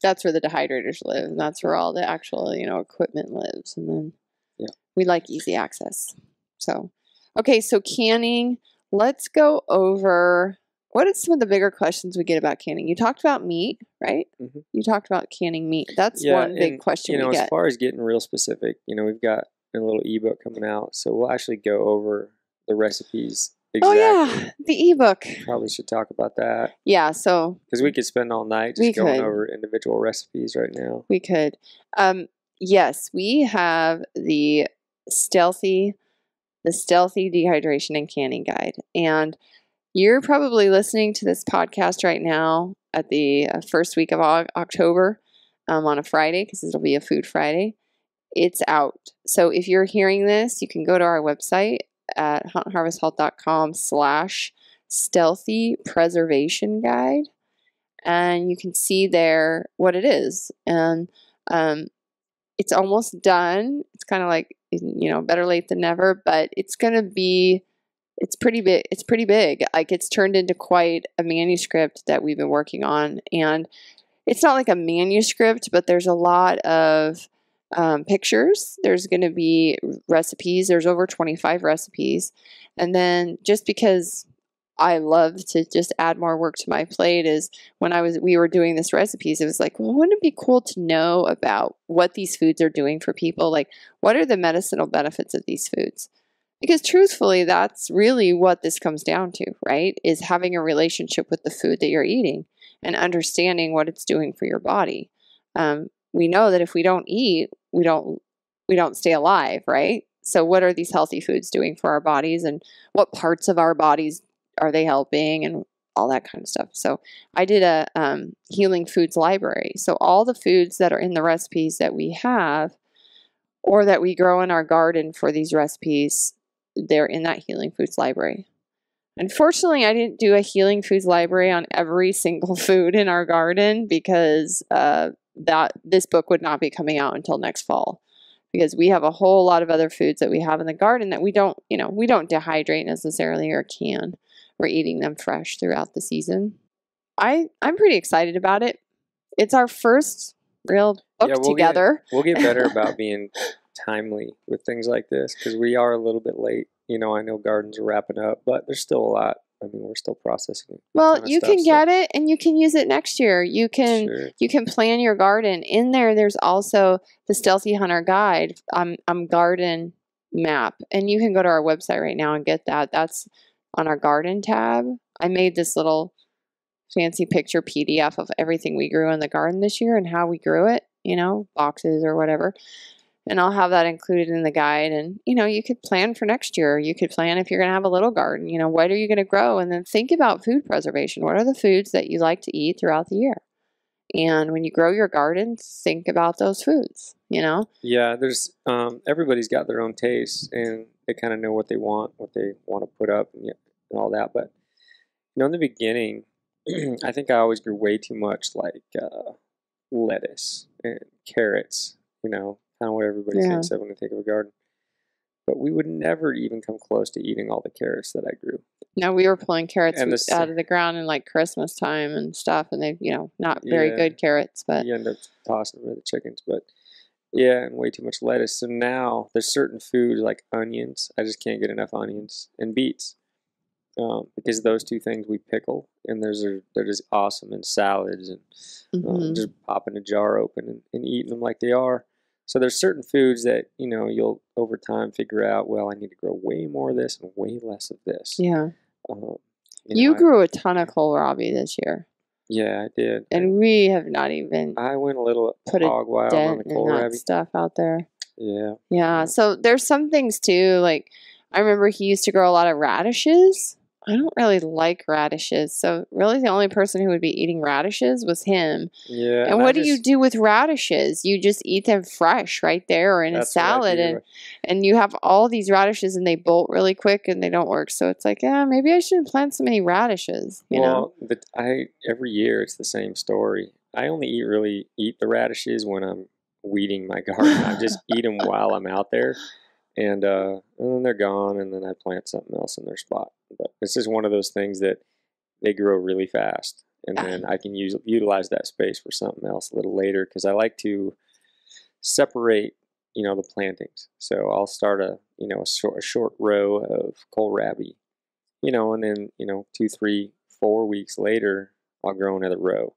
That's where the dehydrators live, and that's where all the actual, you know, equipment lives. And then Yeah. we like easy access. So, okay, so canning. Let's go over what are some of the bigger questions we get about canning. You talked about meat, right? Mhm. You talked about canning meat. That's Yeah, one big and, question you know, as get. far as getting real specific, you know, we've got a little ebook coming out, so we'll actually go over the recipes. Oh yeah, the ebook. Probably should talk about that Yeah, so because we could spend all night just going could. over individual recipes right now. We could. Um, yes, we have the StHealthy, the StHealthy dehydration and canning guide, and you're probably listening to this podcast right now at the uh, first week of October um, on a Friday because it'll be a Food Friday. It's out. So if you're hearing this, you can go to our website at huntharvesthealth.com slash StHealthy preservation guide. And you can see there what it is. And um, it's almost done. It's kind of like you know better late than never but it's going to be it's pretty big it's pretty big. Like it's turned into quite a manuscript that we've been working on. And it's not like a manuscript but there's a lot of um, pictures. There's going to be recipes. There's over 25 recipes. And then just because i love to just add more work to my plate is when i was we were doing this recipes it was like well wouldn't it be cool to know about what these foods are doing for people? Like what are the medicinal benefits of these foods? Because truthfully that's really what this comes down to right is having a relationship with the food that you're eating and understanding what it's doing for your body. Um, we know that if we don't eat we don't we don't stay alive right? So what are these healthy foods doing for our bodies and what parts of our bodies are they helping and all that kind of stuff? So i did a um, healing foods library. So all the foods that are in the recipes that we have or that we grow in our garden for these recipes they're in that healing foods library. Unfortunately i didn't do a healing foods library on every single [laughs] food in our garden because uh, that this book would not be coming out until next fall because we have a whole lot of other foods that we have in the garden that we don't you know we don't dehydrate necessarily or can we're eating them fresh throughout the season i i'm pretty excited about it it's our first real book Yeah, we'll get- together We'll get better [laughs] about being timely with things like this because we are a little bit late. You know, I know gardens are wrapping up, but there's still a lot. I mean, we're still processing. well you stuff, can so- get it and you can use it next year you can Sure. you can plan your garden in there there's also the StHealthy hunter guide um, um garden map and you can go to our website right now and get that that's on our garden tab i made this little fancy picture pdf of everything we grew in the garden this year and how we grew it you know boxes or whatever and i'll have that included in the guide. And you know you could plan for next year. You could plan if you're going to have a little garden. You know what are you going to grow? And then think about food preservation. What are the foods that you like to eat throughout the year? And when you grow your garden think about those foods you know? Yeah, there's um, everybody's got their own tastes and they kind of know what they want, what they want to put up, and, and all that. But you know, in the beginning, [clears throat] I think I always grew way too much like uh, lettuce and carrots, you know, kind of what everybody Yeah. thinks of when they think of a garden. But we would never even come close to eating all the carrots that I grew. No, we were pulling carrots the out of the ground in like Christmas time and stuff, and they, you know, not very Yeah. good carrots, but you end up tossing them to the chickens. But yeah, and way too much lettuce. So now there's certain foods like onions. I just can't get enough onions and beets um, because those two things we pickle, and those are they're just awesome in salads and um, mhm. just popping a jar open and, and eating them like they are. So there's certain foods that you know you'll over time figure out. Well, I need to grow way more of this and way less of this. yeah. Um, You know, grew a ton of kohlrabi this year, yeah, I did. and we have not even I went a little put a hog wild on the kohlrabi. stuff out there. Yeah. Yeah. So there's some things too. Like I remember he used to grow a lot of radishes. I don't really like radishes. So really the only person who would be eating radishes was him. Yeah. And I what do you do with radishes? You just eat them fresh right there or in a salad and and you have all these radishes and they bolt really quick and they don't work. So it's like, yeah, maybe I shouldn't plant so many radishes, you know. well, the, I every year it's the same story. I only eat really eat the radishes when I'm weeding my [laughs] garden. I just eat them while I'm out there, and uh, and then they're gone, and then I plant something else in their spot. But it's just one of those things that they grow really fast, and Yeah. then I can use utilize that space for something else a little later because I like to separate you know the plantings. So I'll start a you know a short, a short row of kohlrabi, you know, and then you know two, three, four weeks later, I'll grow another row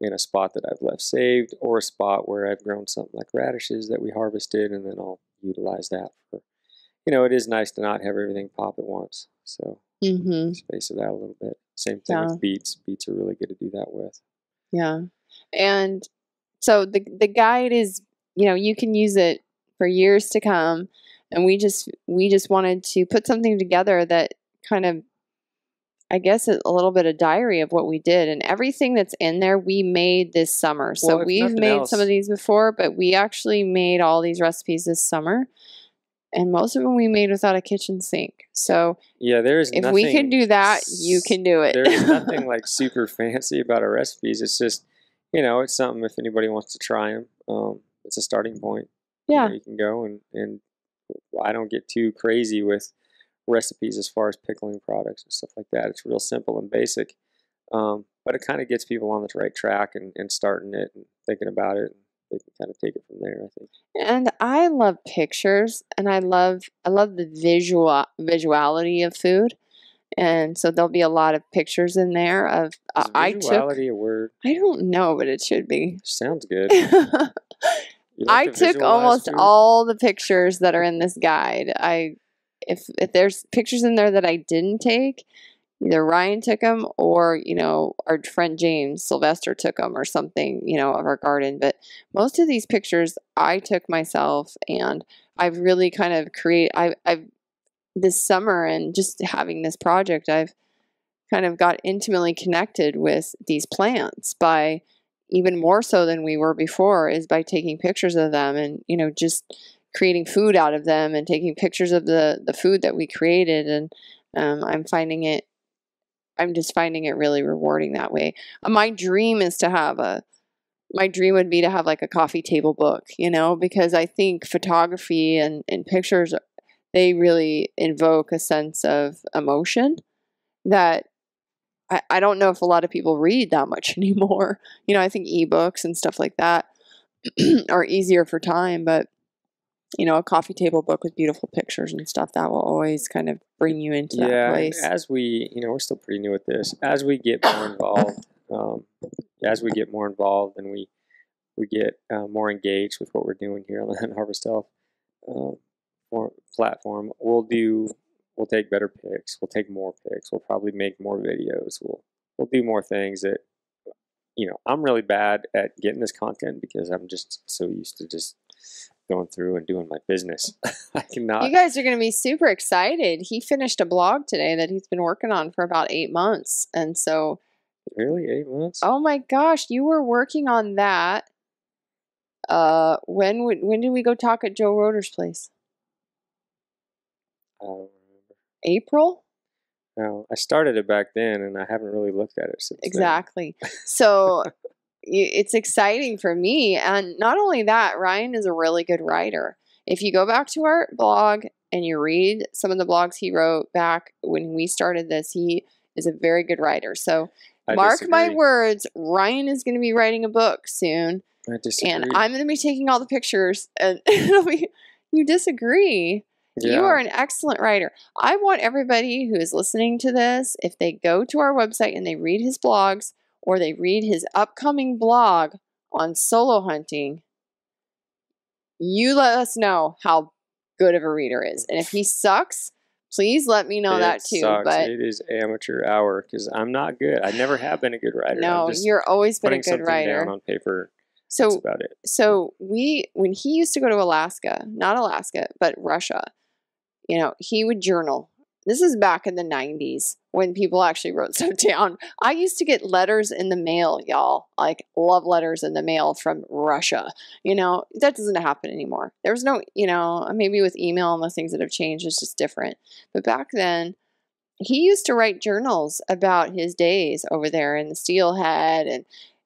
in a spot that I've left saved, or a spot where I've grown something like radishes that we harvested, and then I'll utilize that for. You know, it is nice to not have everything pop at once, so Mm-hmm. space it out a little bit. Same thing Yeah. with beets. Beets are really good to do that with. Yeah. And so the the guide is, you know, you can use it for years to come. And we just we just wanted to put something together that kind of I guess a little bit of diary of what we did and everything that's in there we made this summer. So Well, we've made some of these before, but we actually made all these recipes this summer. And most of them we made without a kitchen sink. So Yeah, there is if nothing. we can do that, you can do it. There's [laughs] nothing like super fancy about our recipes. It's just, you know, it's something if anybody wants to try them. Um, it's a starting point. You know, yeah. you can go and and I don't get too crazy with recipes as far as pickling products and stuff like that. It's real simple and basic, um, but it kind of gets people on the right track and, and starting it and thinking about it. And they can kind of take it from there. I think. and I love pictures and I love I love the visual visuality of food. And so there'll be a lot of pictures in there of uh, Is I took visuality a word? I don't know, but it should be. Sounds good. [laughs] You I to took almost food? all the pictures that are in this guide. I if if there's pictures in there that I didn't take, either Ryan took them or you know our friend James Sylvester took them or something you know of our garden. But most of these pictures I took myself, and I've really kind of create. I I've this summer and just having this project, I've kind of got intimately connected with these plants by even more so than we were before is by taking pictures of them and you know just creating food out of them and taking pictures of the the food that we created and um, i'm finding it i'm just finding it really rewarding that way Uh, my dream is to have a my dream would be to have like a coffee table book you know because i think photography and, and pictures they really invoke a sense of emotion that I, I don't know if a lot of people read that much [laughs] anymore. You know, I think ebooks and stuff like that [clears throat] are easier for time, but you know, a coffee table book with beautiful pictures and stuff that will always kind of bring you into that yeah, and place. as we, you know, we're still pretty new at this. As we get more involved, um, as we get more involved, and we we get uh, more engaged with what we're doing here on the Harvest Health uh, platform, we'll do. We'll take better pics. We'll take more pics. We'll probably make more videos. We'll we'll do more things that you know. I'm really bad at getting this content because I'm just so used to just going through and doing my business. [laughs] I cannot. you guys are going to be super excited. He finished a blog today that he's been working on for about eight months. And so, really eight months. oh my gosh, you were working on that. Uh, when would, when did we go talk at Joe Roder's place? I don't remember. April? No, I started it back then, and I haven't really looked at it since. then. Exactly. [laughs] So it's exciting for me. And not only that, Ryan is a really good writer. If you go back to our blog and you read some of the blogs he wrote back when we started this, he is a very good writer. So I mark my words, Ryan is going to be writing a book soon, I disagree. and I'm going to be taking all the pictures. And [laughs] it'll be, you disagree. yeah. You are an excellent writer. I want everybody who is listening to this, if they go to our website and they read his blogs or they read his upcoming blog on solo hunting, you let us know how good of a reader is. And if he sucks, please let me know it that too. Sucks. But it is amateur hour because I'm not good. I never have been a good writer. no, you're always been a good writer. down on paper. That's So about it. so we when he used to go to Alaska, not Alaska, but Russia, you know, he would journal. This is back in the 90s when people actually wrote [laughs] stuff down. I used to get letters in the mail, y'all, like love letters in the mail from Russia. You know, that doesn't happen anymore. There's no, you know, maybe with email and the things that have changed, it's just different. But back then, he used to write journals about his days over there in the steelhead and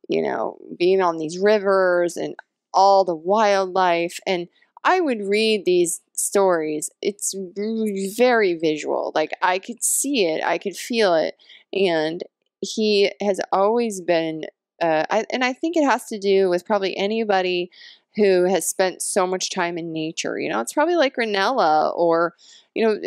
you know being on these rivers and all the wildlife and i would read these stories it's very visual like i could see it i could feel it and he has always been uh, I, and i think it has to do with probably anybody who has spent so much time in nature you know it's probably like Rinella or you know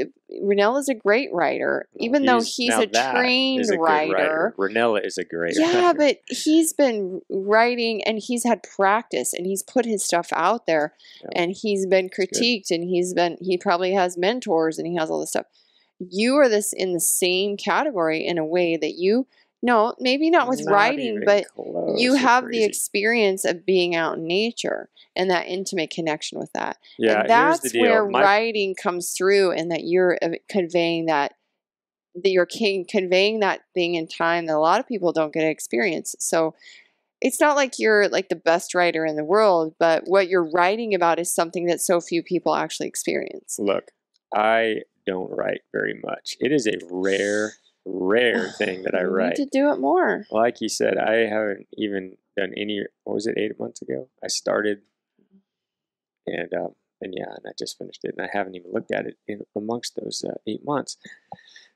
Rinella's a great writer Well, even though he's a trained a good writer Rinella is a great yeah, writer. but he's been writing and he's had practice and he's put his stuff out there Yeah. and he's been critiqued and he's been he probably has mentors and he has all this stuff. You are this in the same category in a way that you no, maybe not with Not writing, but you have the experience of being out in nature and that intimate connection with that. Yeah, and that's here's the deal. where My- writing comes through and that you're uh, conveying that that you're conveying that thing in time that a lot of people don't get to experience so it's not like you're like the best writer in the world but what you're writing about is something that so few people actually experience Look, I don't write very much. It is a rare, rare thing that I You need write. to do it more Like you said, I haven't even done any. What was it? Eight months ago, I started, and um, and yeah, and I just finished it, and I haven't even looked at it in amongst those uh, eight months.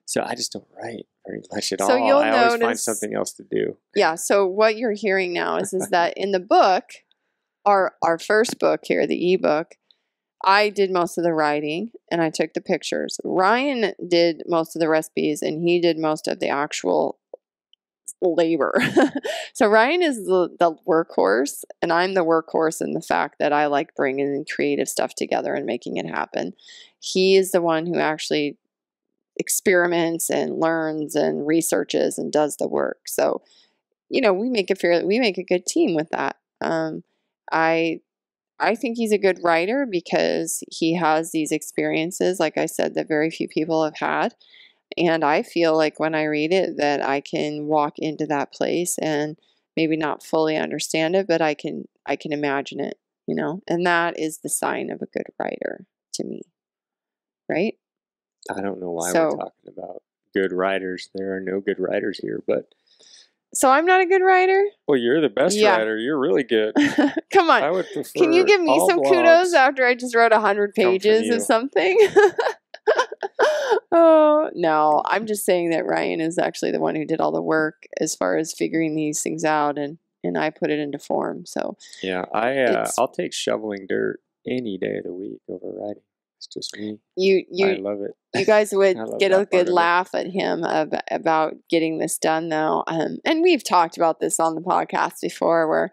So I just don't write very [laughs] much at So all. you'll I always find something else to do. yeah so what you're hearing now is is that in the book our our first book here the ebook i did most of the writing and i took the pictures. Ryan did most of the recipes and he did most of the actual labor. [laughs] So ryan is the, the workhorse and i'm the workhorse in the fact that i like bringing creative stuff together and making it happen. He is the one who actually experiments and learns and researches and does the work. So you know, we make a fair we make a good team with that. Um, I I think he's a good writer because he has these experiences, like I said, that very few people have had. And I feel like when I read it that I can walk into that place and maybe not fully understand it, but I can I can imagine it, you know? And that is the sign of a good writer to me. Right? I don't know why So- we're talking about good writers. There are no good writers here, but So I'm not a good writer? well, you're the best Yeah. writer. You're really good. [laughs] Come on. I would prefer. Can you give me some kudos after I just wrote a hundred pages you. of something? [laughs] oh no, I'm just saying that Ryan is actually the one who did all the work as far as figuring these things out, and and I put it into form. So Yeah, I uh, I'll take shoveling dirt any day of the week over writing. It's just me. you you, I love it. you guys [laughs] would get a good it. laugh at him ab- about getting this done though um, and we've talked about this on the podcast before where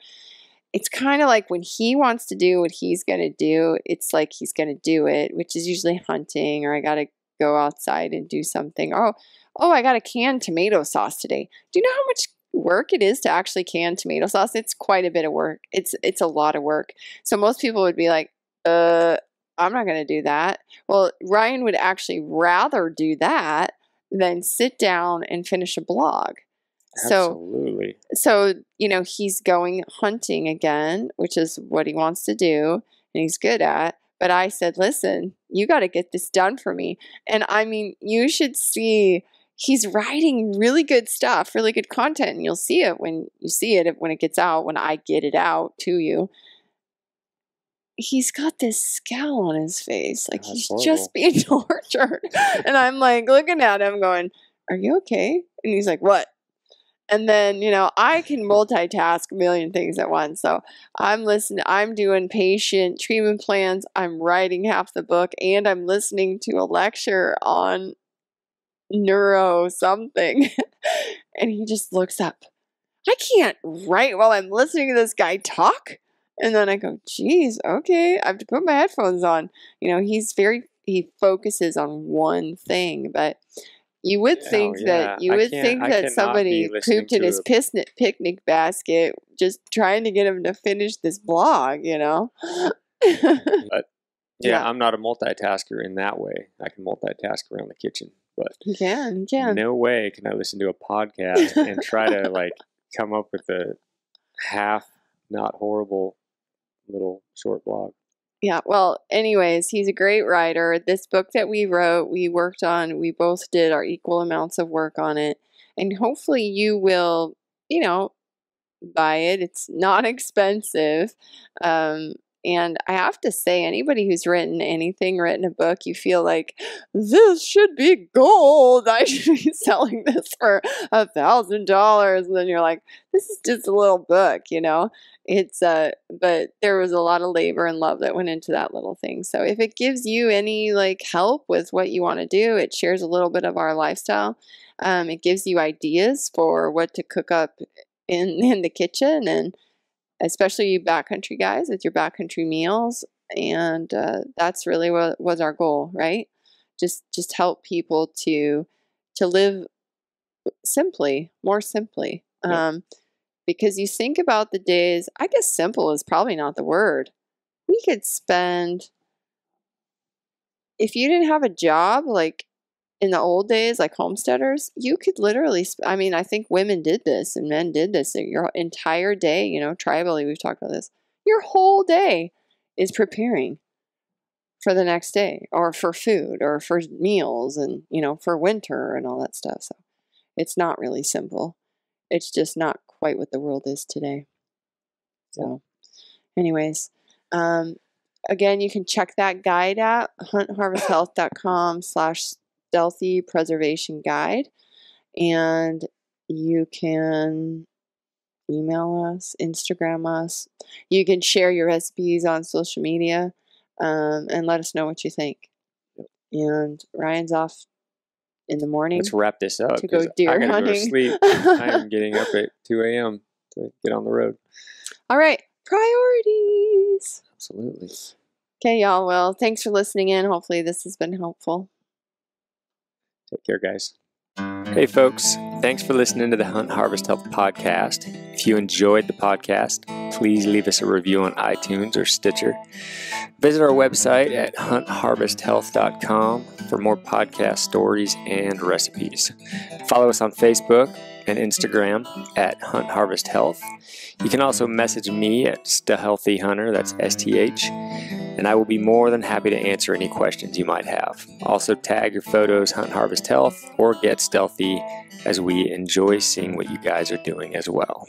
it's kind of like when he wants to do what he's going to do it's like he's going to do it which is usually hunting or i got to go outside and do something oh oh i got a canned tomato sauce today do you know how much work it is to actually can tomato sauce it's quite a bit of work it's it's a lot of work so most people would be like uh i'm not going to do that well, Ryan would actually rather do that than sit down and finish a blog. So, Absolutely. so you know, he's going hunting again, which is what he wants to do and he's good at. But I said, listen, you got to get this done for me. And I mean, you should see he's writing really good stuff, really good content, and you'll see it when you see it when it gets out, when I get it out to you. He's got this scowl on his face, like That's he's horrible. just [laughs] being tortured. and I'm like looking at him, going, Are you okay? And he's like, What? And then, you know, I can [laughs] multitask a million things at once. So I'm listening, I'm doing patient treatment plans, I'm writing half the book, and I'm listening to a lecture on neuro something. [laughs] and he just looks up. I can't write while I'm listening to this guy talk. And then I go, geez, okay, I have to put my headphones on. You know, he's very, he focuses on one thing, but you would Oh, think yeah. that you I would think I that somebody pooped in his a- picnic basket just trying to get him to finish this blog, you know? Mm, [laughs] yeah, Yeah. I'm not a multitasker in that way. I can multitask around the kitchen, but he can, he can. no way can I listen to a podcast and try to like come up with a half not horrible little short blog. Yeah, well, anyways, he's a great writer. This book that we wrote, we worked on, we both did our equal amounts of work on it. And hopefully you will, you know, buy it. It's not [laughs] expensive. Um, and I have to say, anybody who's written anything, written a book, you feel like this should be gold. [laughs] I should be selling this for a thousand dollars. And then you're like, this is just a little book, you know? It's uh but there was a lot of labor and love that went into that little thing. So if it gives you any like help with what you want to do, it shares a little bit of our lifestyle. Um, it gives you ideas for what to cook up in [laughs] in the kitchen and especially you backcountry guys with your backcountry meals and uh, that's really what was our goal right? Just just help people to to live simply more simply. Yep. um, because you think about the days i guess simple is probably not the word. We could spend if you didn't have a job like in the old days like homesteaders you could literally sp- i mean i think women did this and men did this your entire day you know tribally we've talked about this your whole day is preparing for the next day or for food or for meals and you know for winter and all that stuff so it's not really simple. It's just not quite what the world is today. So anyways um, again you can check that guide out huntharvesthealth.com slash StHealthy preservation guide and you can email us instagram us you can share your recipes on social media um, and let us know what you think and ryan's off in the morning Let's wrap this up. to go deer I hunting go to sleep. I am [laughs] getting up at 2 a.m. to get on the road. all right priorities Absolutely. okay y'all well thanks for listening in hopefully this has been helpful Take care, guys. Hey, folks. Thanks for listening to the Hunt Harvest Health podcast. If you enjoyed the podcast, please leave us a review on iTunes or Stitcher. Visit our website at huntharvesthealth.com for more podcast stories and recipes. Follow us on Facebook and Instagram at Hunt Harvest Health. You can also message me at Healthy Hunter, that's S T H, and I will be more than happy to answer any questions you might have. Also, tag your photos Hunt Harvest Health or Get StHealthy as we enjoy seeing what you guys are doing as well.